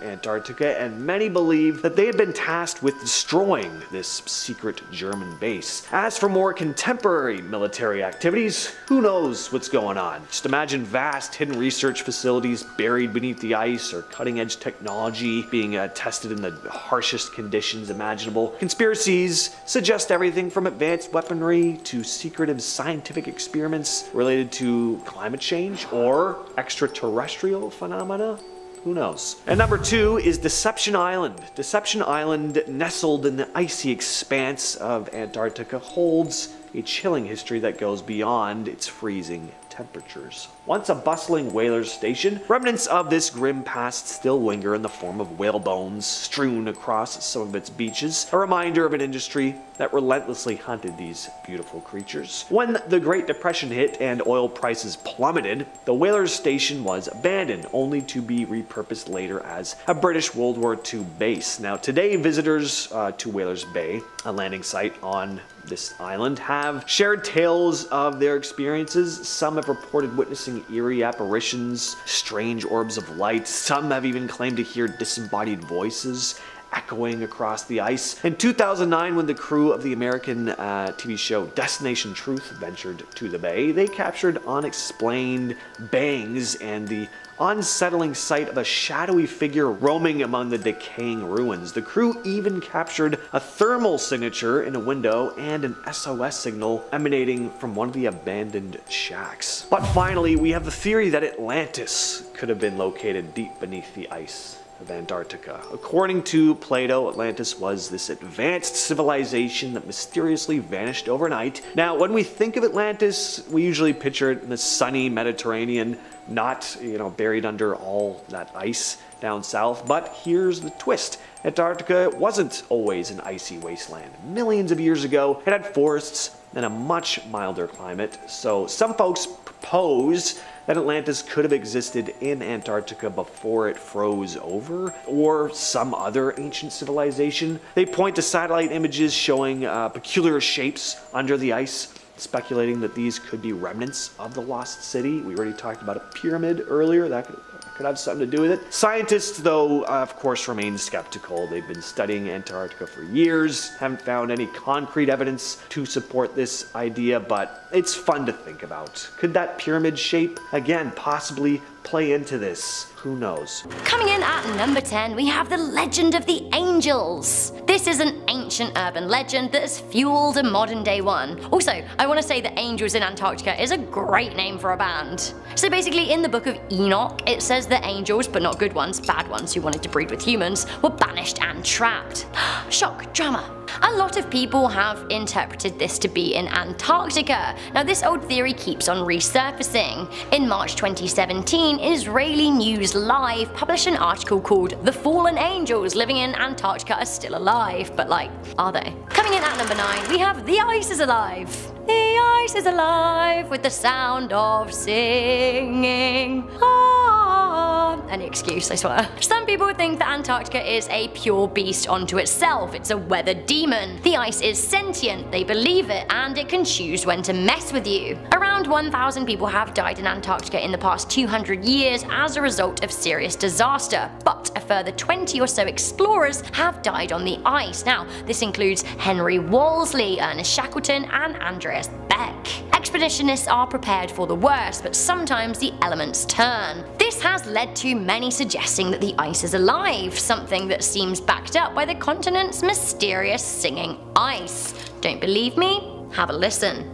Antarctica, and many believe that they had been tasked with destroying this secret German base. As for more contemporary military activities, who knows what's going on? Just imagine vast hidden research facilities buried beneath the ice or cutting edge technology being uh, tested in the harshest conditions imaginable. Conspiracies suggest everything from advanced weaponry to secretive scientific experiments related to climate change or extraterrestrial phenomena. Who knows? And number two is Deception Island. Deception Island, nestled in the icy expanse of Antarctica, holds a chilling history that goes beyond its freezing temperatures. Once a bustling whaler's station, remnants of this grim past still linger in the form of whale bones strewn across some of its beaches, a reminder of an industry that relentlessly hunted these beautiful creatures. When the Great Depression hit and oil prices plummeted, the whaler's station was abandoned, only to be repurposed later as a British World War II base. Now today, visitors uh, to Whalers Bay, a landing site on this island, have shared tales of their experiences. Some have reported witnessing eerie apparitions, strange orbs of light. Some have even claimed to hear disembodied voices echoing across the ice. In 2009, when the crew of the American uh, TV show Destination Truth ventured to the bay, they captured unexplained bangs and the unsettling sight of a shadowy figure roaming among the decaying ruins. The crew even captured a thermal signature in a window and an SOS signal emanating from one of the abandoned shacks. But finally, we have the theory that Atlantis could have been located deep beneath the ice of Antarctica. According to Plato, Atlantis was this advanced civilization that mysteriously vanished overnight. Now, when we think of Atlantis, we usually picture it in the sunny Mediterranean, not, you know, buried under all that ice down south. But here's the twist. Antarctica wasn't always an icy wasteland. Millions of years ago, it had forests and a much milder climate. So some folks propose that Atlantis could have existed in Antarctica before it froze over, or some other ancient civilization. They point to satellite images showing uh, peculiar shapes under the ice, speculating that these could be remnants of the lost city. We already talked about a pyramid earlier, that could could have something to do with it. Scientists, though, uh, of course, remain skeptical. They've been studying Antarctica for years, haven't found any concrete evidence to support this idea, but it's fun to think about. Could that pyramid shape, again, possibly play into this? Who knows? Coming in at number 10, we have the Legend of the Angels. This is an ancient urban legend that has fueled a modern day one. Also, I want to say that Angels in Antarctica is a great name for a band. So basically, in the book of Enoch, it says that angels, but not good ones, bad ones who wanted to breed with humans, were banished and trapped. (gasps) Shock, drama. A lot of people have interpreted this to be in Antarctica. Now this old theory keeps on resurfacing. In March 2017, Israeli News Live published an article called The Fallen Angels Living in Antarctica Are Still Alive, but like, are they? Coming in at number 9, we have The Ice is Alive. The ice is alive with the sound of singing. Ah, any excuse, I swear. Some people think that Antarctica is a pure beast unto itself. It's a weather demon. The ice is sentient, they believe it, and it can choose when to mess with you. Around 1,000 people have died in Antarctica in the past 200 years as a result of serious disaster, but a further 20 or so explorers have died on the ice. Now, this includes Henry Worsley, Ernest Shackleton, and Andreas Beck. Expeditionists are prepared for the worst, but sometimes the elements turn. This has led to many suggesting that the ice is alive, something that seems backed up by the continent's mysterious singing ice. Don't believe me? Have a listen.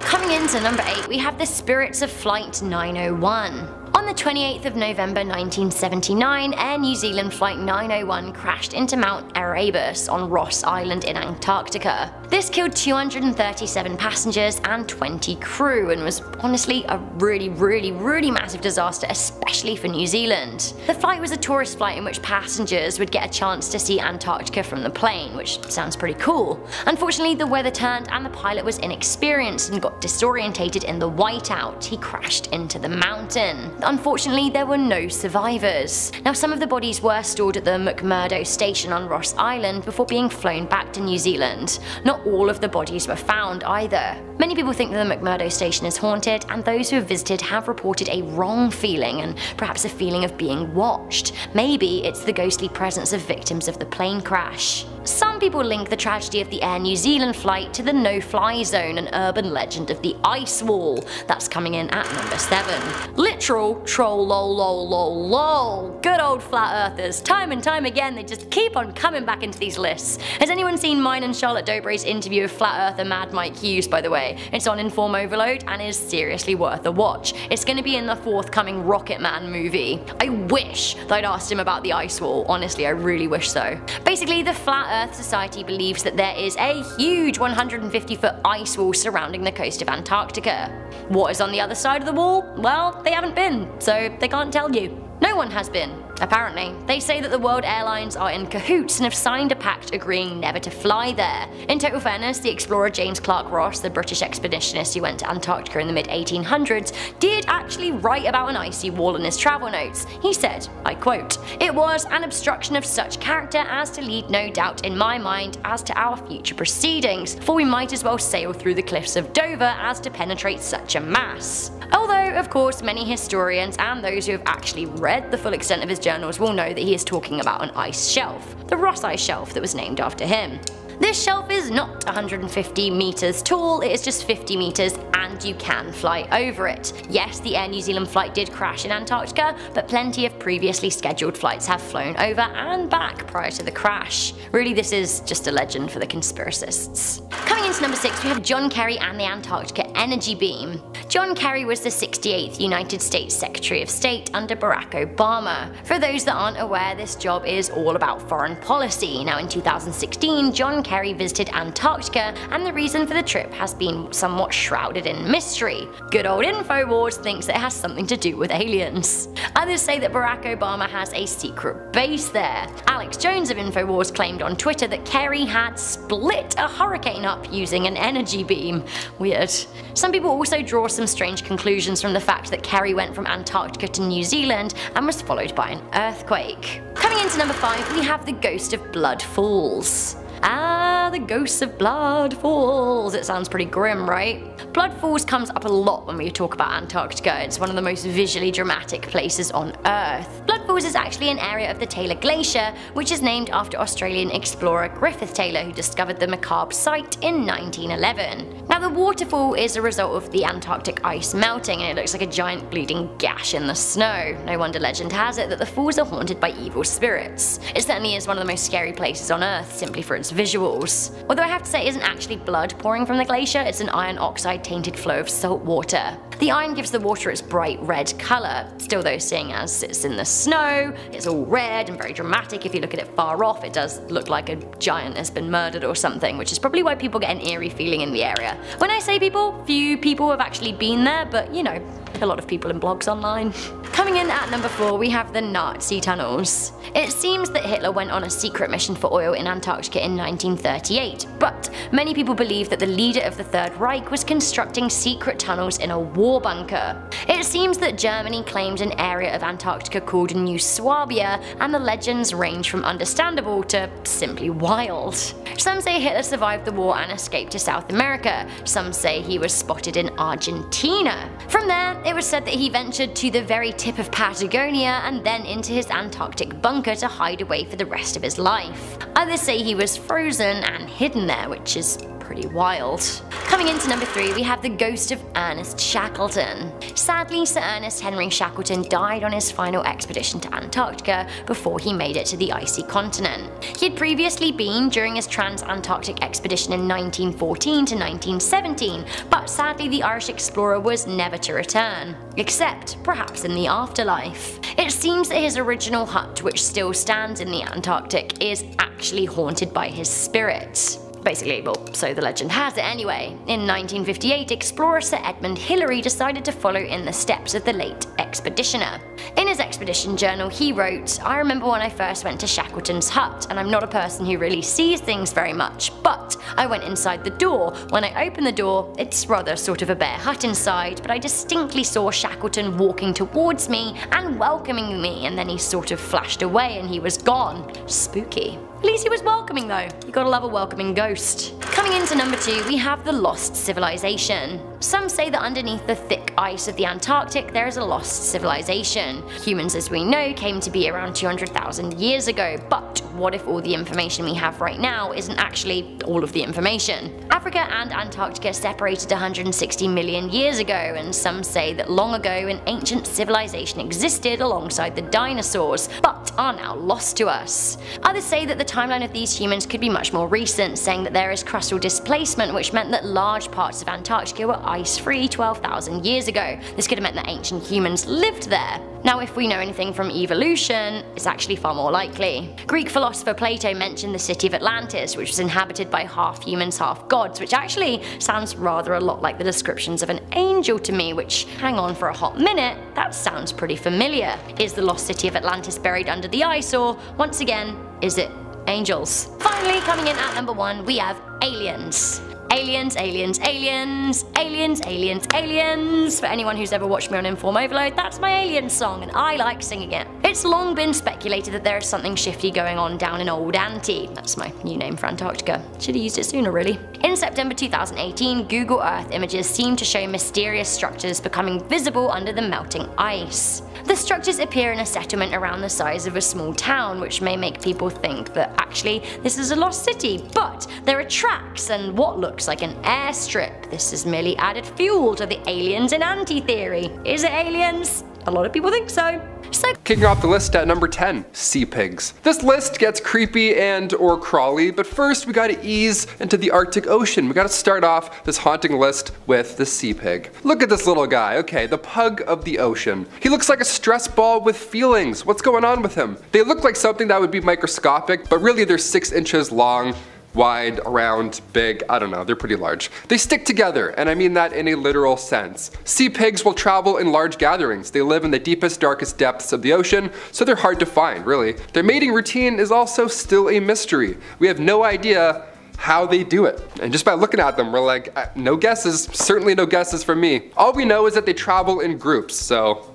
Coming into number 8 we have the Spirits of Flight 901. On the 28th of November 1979, Air New Zealand Flight 901 crashed into Mount Erebus on Ross Island in Antarctica. This killed 237 passengers and 20 crew and was honestly a really really really massive disaster especially for New Zealand. The flight was a tourist flight in which passengers would get a chance to see Antarctica from the plane, which sounds pretty cool. Unfortunately the weather turned and the pilot was inexperienced and got disorientated in the whiteout. He crashed into the mountain. Unfortunately there were no survivors. Now some of the bodies were stored at the McMurdo station on Ross Island before being flown back to New Zealand. Not all of the bodies were found either. Many people think that the McMurdo station is haunted, and those who have visited have reported a wrong feeling and perhaps a feeling of being watched. Maybe it's the ghostly presence of victims of the plane crash. Some people link the tragedy of the Air New Zealand flight to the no-fly zone, an urban legend of the ice wall. That's coming in at number 7. Literal troll lol lol lol lol. Good old flat earthers. Time and time again they just keep on coming back into these lists. Has anyone seen mine and Charlotte Dobray's interview with flat earther Mad Mike Hughes by the way? It's on Inform Overload and is seriously worth a watch. It's going to be in the forthcoming Rocket Man movie. I wish that I'd asked him about the ice wall. Honestly, I really wish so. Basically, the Flat Earth Society believes that there is a huge 150 foot ice wall surrounding the coast of Antarctica. What is on the other side of the wall? Well, they haven't been, so they can't tell you. No one has been, apparently. They say that the world airlines are in cahoots and have signed a pact agreeing never to fly there. In total fairness, the explorer James Clark Ross, the British expeditionist who went to Antarctica in the mid 1800s, did actually write about an icy wall in his travel notes. He said, I quote, It was an obstruction of such character as to lead no doubt in my mind as to our future proceedings, for we might as well sail through the cliffs of Dover as to penetrate such a mass. Although, of course, many historians and those who have actually read the full extent of his journals will know that he is talking about an ice shelf, the Ross Ice Shelf that was named after him. This shelf is not 150 meters tall, it is just 50 meters and you can fly over it. Yes, the Air New Zealand flight did crash in Antarctica, but plenty of previously scheduled flights have flown over and back prior to the crash. Really this is just a legend for the conspiracists. Coming into number 6 we have John Kerry and the Antarctica Energy Beam. John Kerry was the 68th United States Secretary of State under Barack Obama. For those that aren't aware, this job is all about foreign policy. Now in 2016, John Kerry visited Antarctica and the reason for the trip has been somewhat shrouded in mystery. Good old InfoWars thinks it has something to do with aliens. Others say that Barack Obama has a secret base there. Alex Jones of InfoWars claimed on Twitter that Kerry had split a hurricane up using an energy beam. Weird. Some people also draw some strange conclusions from the fact that Kerry went from Antarctica to New Zealand and was followed by an earthquake. Coming into number 5 we have the Ghost of Blood Falls. Ah, the ghosts of Blood Falls. It sounds pretty grim, right? Blood Falls comes up a lot when we talk about Antarctica. It's one of the most visually dramatic places on Earth. Blood Falls is actually an area of the Taylor Glacier, which is named after Australian explorer Griffith Taylor who discovered the macabre site in 1911. Now the waterfall is a result of the Antarctic ice melting and it looks like a giant bleeding gash in the snow. No wonder legend has it that the falls are haunted by evil spirits. It certainly is one of the most scary places on Earth simply for its visuals. Although I have to say it isn't actually blood pouring from the glacier, it's an iron oxide tainted flow of salt water. The iron gives the water its bright red colour, still though seeing as it's in the snow, it's all red and very dramatic, if you look at it far off it does look like a giant has been murdered or something, which is probably why people get an eerie feeling in the area. When I say people, few people have actually been there, but you know, a lot of people in blogs online. Coming in at number 4 we have the Nazi tunnels. It seems that Hitler went on a secret mission for oil in Antarctica in 1938, but many people believe that the leader of the Third Reich was constructing secret tunnels in a war bunker. It seems that Germany claimed an area of Antarctica called New Swabia and the legends range from understandable to simply wild. Some say Hitler survived the war and escaped to South America, some say he was spotted in Argentina. From there, it was said that he ventured to the very tip of Patagonia and then into his Antarctic bunker to hide away for the rest of his life. Others say he was frozen and hidden there, which is pretty wild. Coming into number 3 we have the ghost of Ernest Shackleton. Sadly Sir Ernest Henry Shackleton died on his final expedition to Antarctica before he made it to the icy continent. He had previously been during his trans-Antarctic expedition in 1914 to 1917, but sadly the Irish explorer was never to return, except perhaps in the afterlife. It seems that his original hut, which still stands in the Antarctic, is actually haunted by his spirit. Basically, well, so the legend has it anyway. In 1958, explorer Sir Edmund Hillary decided to follow in the steps of the late expeditioner. In his expedition journal, he wrote, I remember when I first went to Shackleton's hut, and I'm not a person who really sees things very much, but I went inside the door. When I opened the door, it's rather sort of a bare hut inside, but I distinctly saw Shackleton walking towards me and welcoming me, and then he sort of flashed away and he was gone. Spooky. At least he was welcoming though. You gotta love a welcoming ghost. Coming into number 2 we have the Lost Civilization. Some say that underneath the thick ice of the Antarctic there is a lost civilization. Humans as we know came to be around 200,000 years ago, but what if all the information we have right now isn't actually all of the information? Africa and Antarctica separated 160 million years ago and some say that long ago an ancient civilization existed alongside the dinosaurs, but are now lost to us. Others say that the timeline of these humans could be much more recent, saying that there is crustal displacement which meant that large parts of Antarctica were ice-free 12,000 years ago. This could have meant that ancient humans lived there. Now if we know anything from evolution, it's actually far more likely. Greek philosopher Plato mentioned the city of Atlantis, which was inhabited by half humans, half gods, which actually sounds rather a lot like the descriptions of an angel to me, which, hang on for a hot minute, that sounds pretty familiar. Is the lost city of Atlantis buried under the ice, or, once again, is it angels? Finally, coming in at number one, we have aliens. Aliens, aliens, aliens, aliens, aliens, aliens. For anyone who's ever watched me on Inform Overload, that's my Aliens song and I like singing it. It's long been speculated that there is something shifty going on down in Old Auntie. That's my new name for Antarctica. Should have used it sooner really. In September 2018, Google Earth images seem to show mysterious structures becoming visible under the melting ice. The structures appear in a settlement around the size of a small town, which may make people think that actually this is a lost city, but there are tracks and what looks like an airstrip. This is merely added fuel to the aliens in anti theory. Is it aliens? A lot of people think so. So Kicking off the list at number 10, sea pigs. This list gets creepy and or crawly, but first we gotta ease into the Arctic Ocean. We gotta start off this haunting list with the sea pig. Look at this little guy, okay, the pug of the ocean. He looks like a stress ball with feelings. What's going on with him? They look like something that would be microscopic, but really they're six inches long, wide, around, big, I don't know, they're pretty large. They stick together, and I mean that in a literal sense. Sea pigs will travel in large gatherings. They live in the deepest, darkest depths of the ocean, so they're hard to find, really. Their mating routine is also still a mystery. We have no idea how they do it. And just by looking at them, we're like, uh, no guesses, certainly no guesses from me. All we know is that they travel in groups, so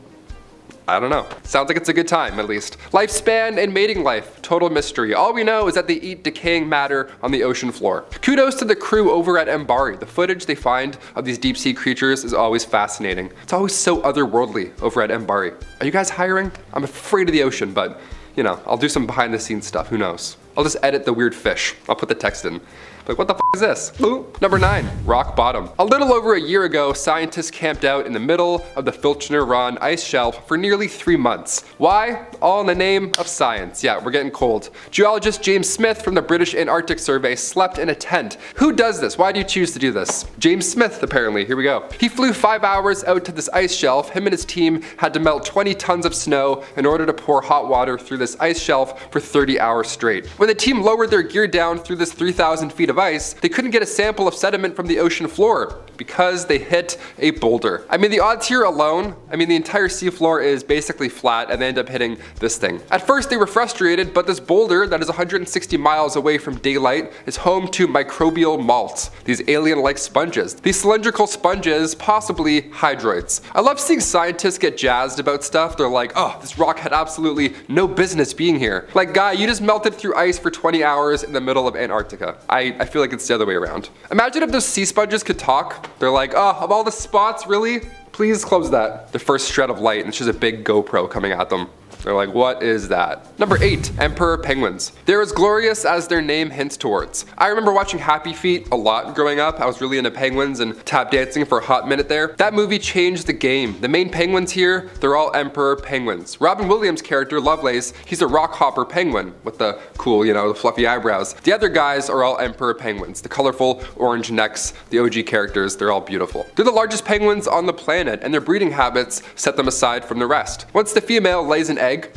I don't know. Sounds like it's a good time, at least. Lifespan and mating life, total mystery. All we know is that they eat decaying matter on the ocean floor. Kudos to the crew over at MBARI. The footage they find of these deep sea creatures is always fascinating. It's always so otherworldly over at MBARI. Are you guys hiring? I'm afraid of the ocean, but you know, I'll do some behind the scenes stuff, who knows. I'll just edit the weird fish. I'll put the text in. Like, what the is this? Number nine, rock bottom. A little over a year ago, scientists camped out in the middle of the Filchner Ronne ice shelf for nearly three months. Why? All in the name of science. Yeah, we're getting cold. Geologist James Smith from the British Antarctic Survey slept in a tent. Who does this? Why do you choose to do this? James Smith, apparently. Here we go. He flew five hours out to this ice shelf. Him and his team had to melt 20 tons of snow in order to pour hot water through this ice shelf for 30 hours straight. When the team lowered their gear down through this 3,000 feet of ice, they couldn't get a sample of sediment from the ocean floor because they hit a boulder. I mean, the odds here alone, I mean, the entire seafloor is basically flat and they end up hitting this thing. At first they were frustrated, but this boulder that is 160 miles away from daylight is home to microbial mats, these alien-like sponges. These cylindrical sponges, possibly hydroids. I love seeing scientists get jazzed about stuff. They're like, oh, this rock had absolutely no business being here. Like, guy, you just melted through ice for 20 hours in the middle of Antarctica. I, I feel like it's the other way around. Imagine if those sea sponges could talk. They're like, oh, of all the spots, really? Please close that. The first shred of light and it's just a big GoPro coming at them. They're like, what is that? Number 8. Emperor Penguins. They're as glorious as their name hints towards. I remember watching Happy Feet a lot growing up. I was really into penguins and tap dancing for a hot minute there. That movie changed the game. The main penguins here, they're all Emperor Penguins. Robin Williams' character, Lovelace, he's a rock hopper penguin with the cool, you know, the fluffy eyebrows. The other guys are all Emperor Penguins. The colorful orange necks, the OG characters, they're all beautiful. They're the largest penguins on the planet and their breeding habits set them aside from the rest. Once the female lays an egg, egg.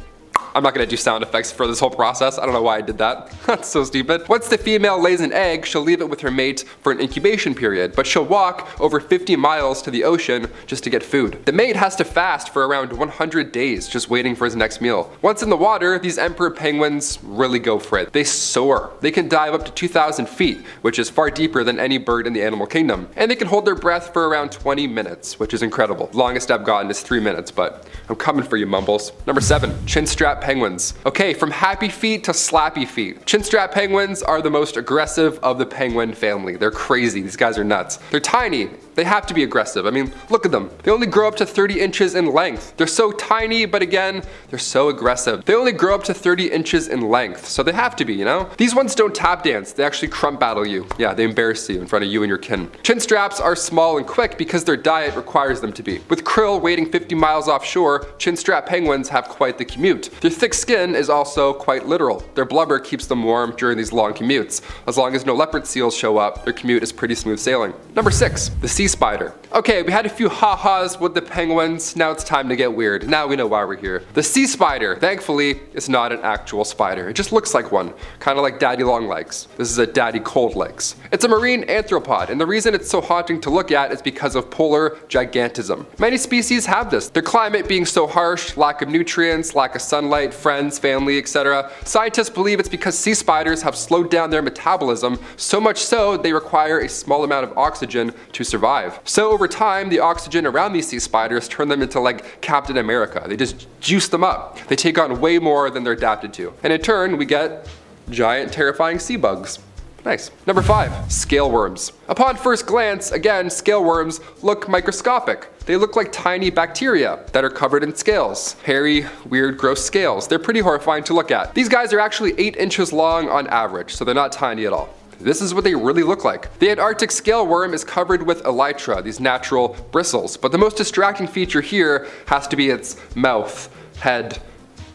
I'm not gonna do sound effects for this whole process. I don't know why I did that. (laughs) That's so stupid. Once the female lays an egg, she'll leave it with her mate for an incubation period, but she'll walk over 50 miles to the ocean just to get food. The mate has to fast for around 100 days just waiting for his next meal. Once in the water, these emperor penguins really go for it. They soar. They can dive up to 2,000 feet, which is far deeper than any bird in the animal kingdom. And they can hold their breath for around 20 minutes, which is incredible. Longest I've gotten is 3 minutes, but I'm coming for you, Mumbles. Number 7. Chin strap penguins. Okay, from happy feet to slappy feet. Chinstrap penguins are the most aggressive of the penguin family. They're crazy, these guys are nuts. They're tiny, they have to be aggressive. I mean, look at them. They only grow up to 30 inches in length. They're so tiny, but again, they're so aggressive. They only grow up to 30 inches in length, so they have to be, you know? These ones don't tap dance, they actually crump battle you. Yeah, they embarrass you in front of you and your kin. Chin straps are small and quick because their diet requires them to be. With krill waiting 50 miles offshore, chin strap penguins have quite the commute. Their thick skin is also quite literal. Their blubber keeps them warm during these long commutes. As long as no leopard seals show up, their commute is pretty smooth sailing. Number 6. The sea spider. Okay, we had a few ha-has with the penguins, now it's time to get weird. Now we know why we're here. The sea spider, thankfully, is not an actual spider. It just looks like one, kind of like daddy long legs. This is a daddy cold legs. It's a marine arthropod, and the reason it's so haunting to look at is because of polar gigantism. Many species have this. Their climate being so harsh, lack of nutrients, lack of sunlight, friends, family, etc. Scientists believe it's because sea spiders have slowed down their metabolism, so much so they require a small amount of oxygen to survive. So over time, the oxygen around these sea spiders turn them into like Captain America. They just juice them up. They take on way more than they're adapted to. And in turn, we get giant terrifying sea bugs. Nice. Number five, scale worms. Upon first glance, again, scale worms look microscopic. They look like tiny bacteria that are covered in scales. Hairy, weird, gross scales. They're pretty horrifying to look at. These guys are actually 8 inches long on average, so they're not tiny at all. This is what they really look like. The Antarctic scale worm is covered with elytra, these natural bristles, but the most distracting feature here has to be its mouth, head,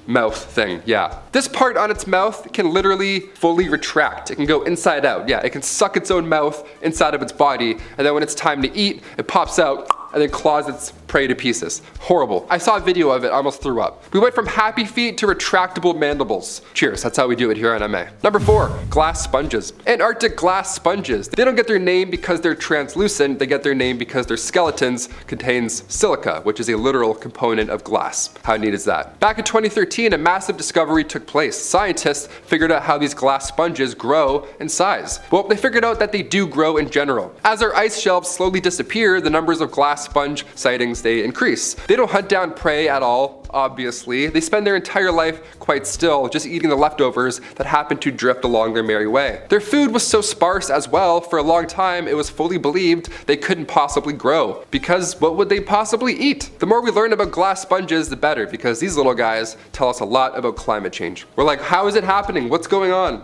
mouth thing, yeah. This part on its mouth can literally fully retract. It can go inside out, yeah. It can suck its own mouth inside of its body, and then when it's time to eat, it pops out and then claws its prey to pieces. Horrible. I saw a video of it, almost threw up. We went from happy feet to retractable mandibles. Cheers, that's how we do it here on MA. Number four, glass sponges. Antarctic glass sponges. They don't get their name because they're translucent, they get their name because their skeletons contains silica, which is a literal component of glass. How neat is that? Back in 2013, a massive discovery took place. Scientists figured out how these glass sponges grow in size. Well, they figured out that they do grow in general. As our ice shelves slowly disappear, the numbers of glass sponge sightings they increase. They don't hunt down prey at all, obviously. They spend their entire life quite still, just eating the leftovers that happen to drift along their merry way. Their food was so sparse as well, for a long time it was fully believed they couldn't possibly grow. Because what would they possibly eat? The more we learn about glass sponges, the better, because these little guys tell us a lot about climate change. We're like, how is it happening? What's going on?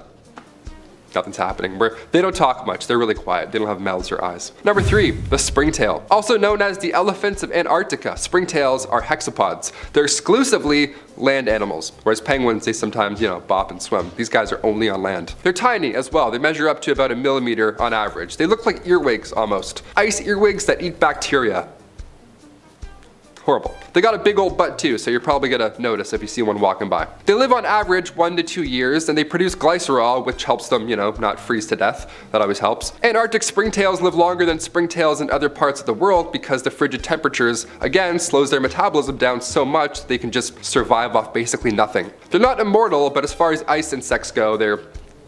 Nothing's happening. Where they don't talk much, they're really quiet, they don't have mouths or eyes. Number three, the springtail. Also known as the elephants of Antarctica, springtails are hexapods. They're exclusively land animals, whereas penguins, they sometimes, you know, bop and swim. These guys are only on land. They're tiny as well. They measure up to about a millimeter on average. They look like earwigs almost. Ice earwigs that eat bacteria. Horrible. They got a big old butt too, so you're probably gonna notice if you see one walking by. They live on average one to two years, and they produce glycerol, which helps them, you know, not freeze to death. That always helps. Antarctic springtails live longer than springtails in other parts of the world because the frigid temperatures, again, slows their metabolism down so much they can just survive off basically nothing. They're not immortal, but as far as ice insects go, they're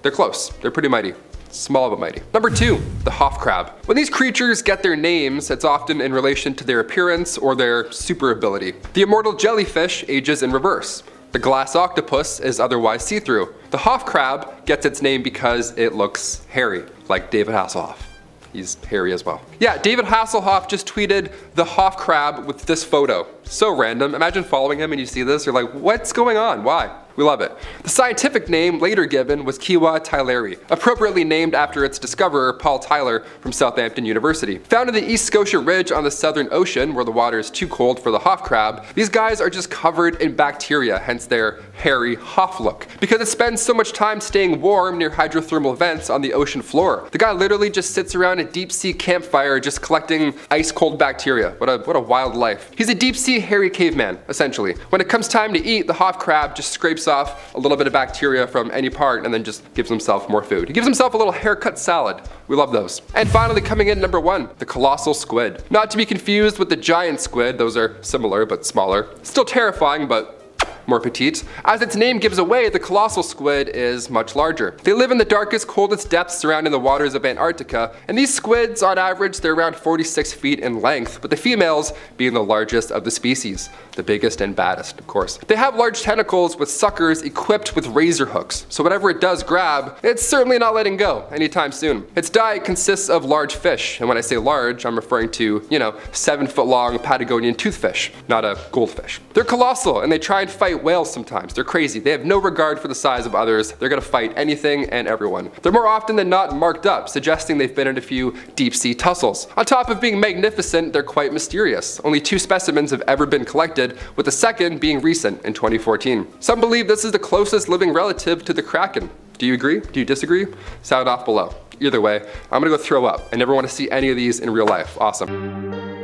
they're close. They're pretty mighty small but mighty. Number two, the Hoff crab. When these creatures get their names, it's often in relation to their appearance or their super ability. The immortal jellyfish ages in reverse. The glass octopus is otherwise see-through. The Hoff crab gets its name because it looks hairy, like David Hasselhoff. he's hairy as well. Yeah, David Hasselhoff just tweeted the Hoff crab with this photo. So random. Imagine following him and you see this, you're like, what's going on? Why? We love it. The scientific name later given was Kiwa tyleri, appropriately named after its discoverer Paul Tyler from Southampton University. Found in the East Scotia Ridge on the Southern Ocean where the water is too cold for the Hoff crab, these guys are just covered in bacteria, hence their hairy Hoff look. Because it spends so much time staying warm near hydrothermal vents on the ocean floor. The guy literally just sits around a deep sea campfire just collecting ice cold bacteria. What a, what a wild life. He's a deep sea hairy caveman, essentially. When it comes time to eat, the Hoff crab just scrapes off a little bit of bacteria from any part and then just gives himself more food. He gives himself a little haircut salad. We love those. And finally coming in number one, the colossal squid. Not to be confused with the giant squid, those are similar but smaller. Still terrifying, but more petite. As its name gives away, the colossal squid is much larger. They live in the darkest, coldest depths surrounding the waters of Antarctica, and these squids, on average, they're around 46 feet in length, with the females being the largest of the species. The biggest and baddest, of course. They have large tentacles with suckers equipped with razor hooks, so whatever it does grab, it's certainly not letting go anytime soon. Its diet consists of large fish, and when I say large, I'm referring to, you know, 7 foot long Patagonian toothfish, not a goldfish. They're colossal, and they try and fight fight whales sometimes. They're crazy. They have no regard for the size of others. They're gonna fight anything and everyone. They're more often than not marked up, suggesting they've been in a few deep sea tussles. On top of being magnificent, they're quite mysterious. Only two specimens have ever been collected, with the second being recent in 2014. Some believe this is the closest living relative to the kraken. Do you agree? Do you disagree? Sound off below. Either way, I'm gonna go throw up. I never wanna see any of these in real life. Awesome.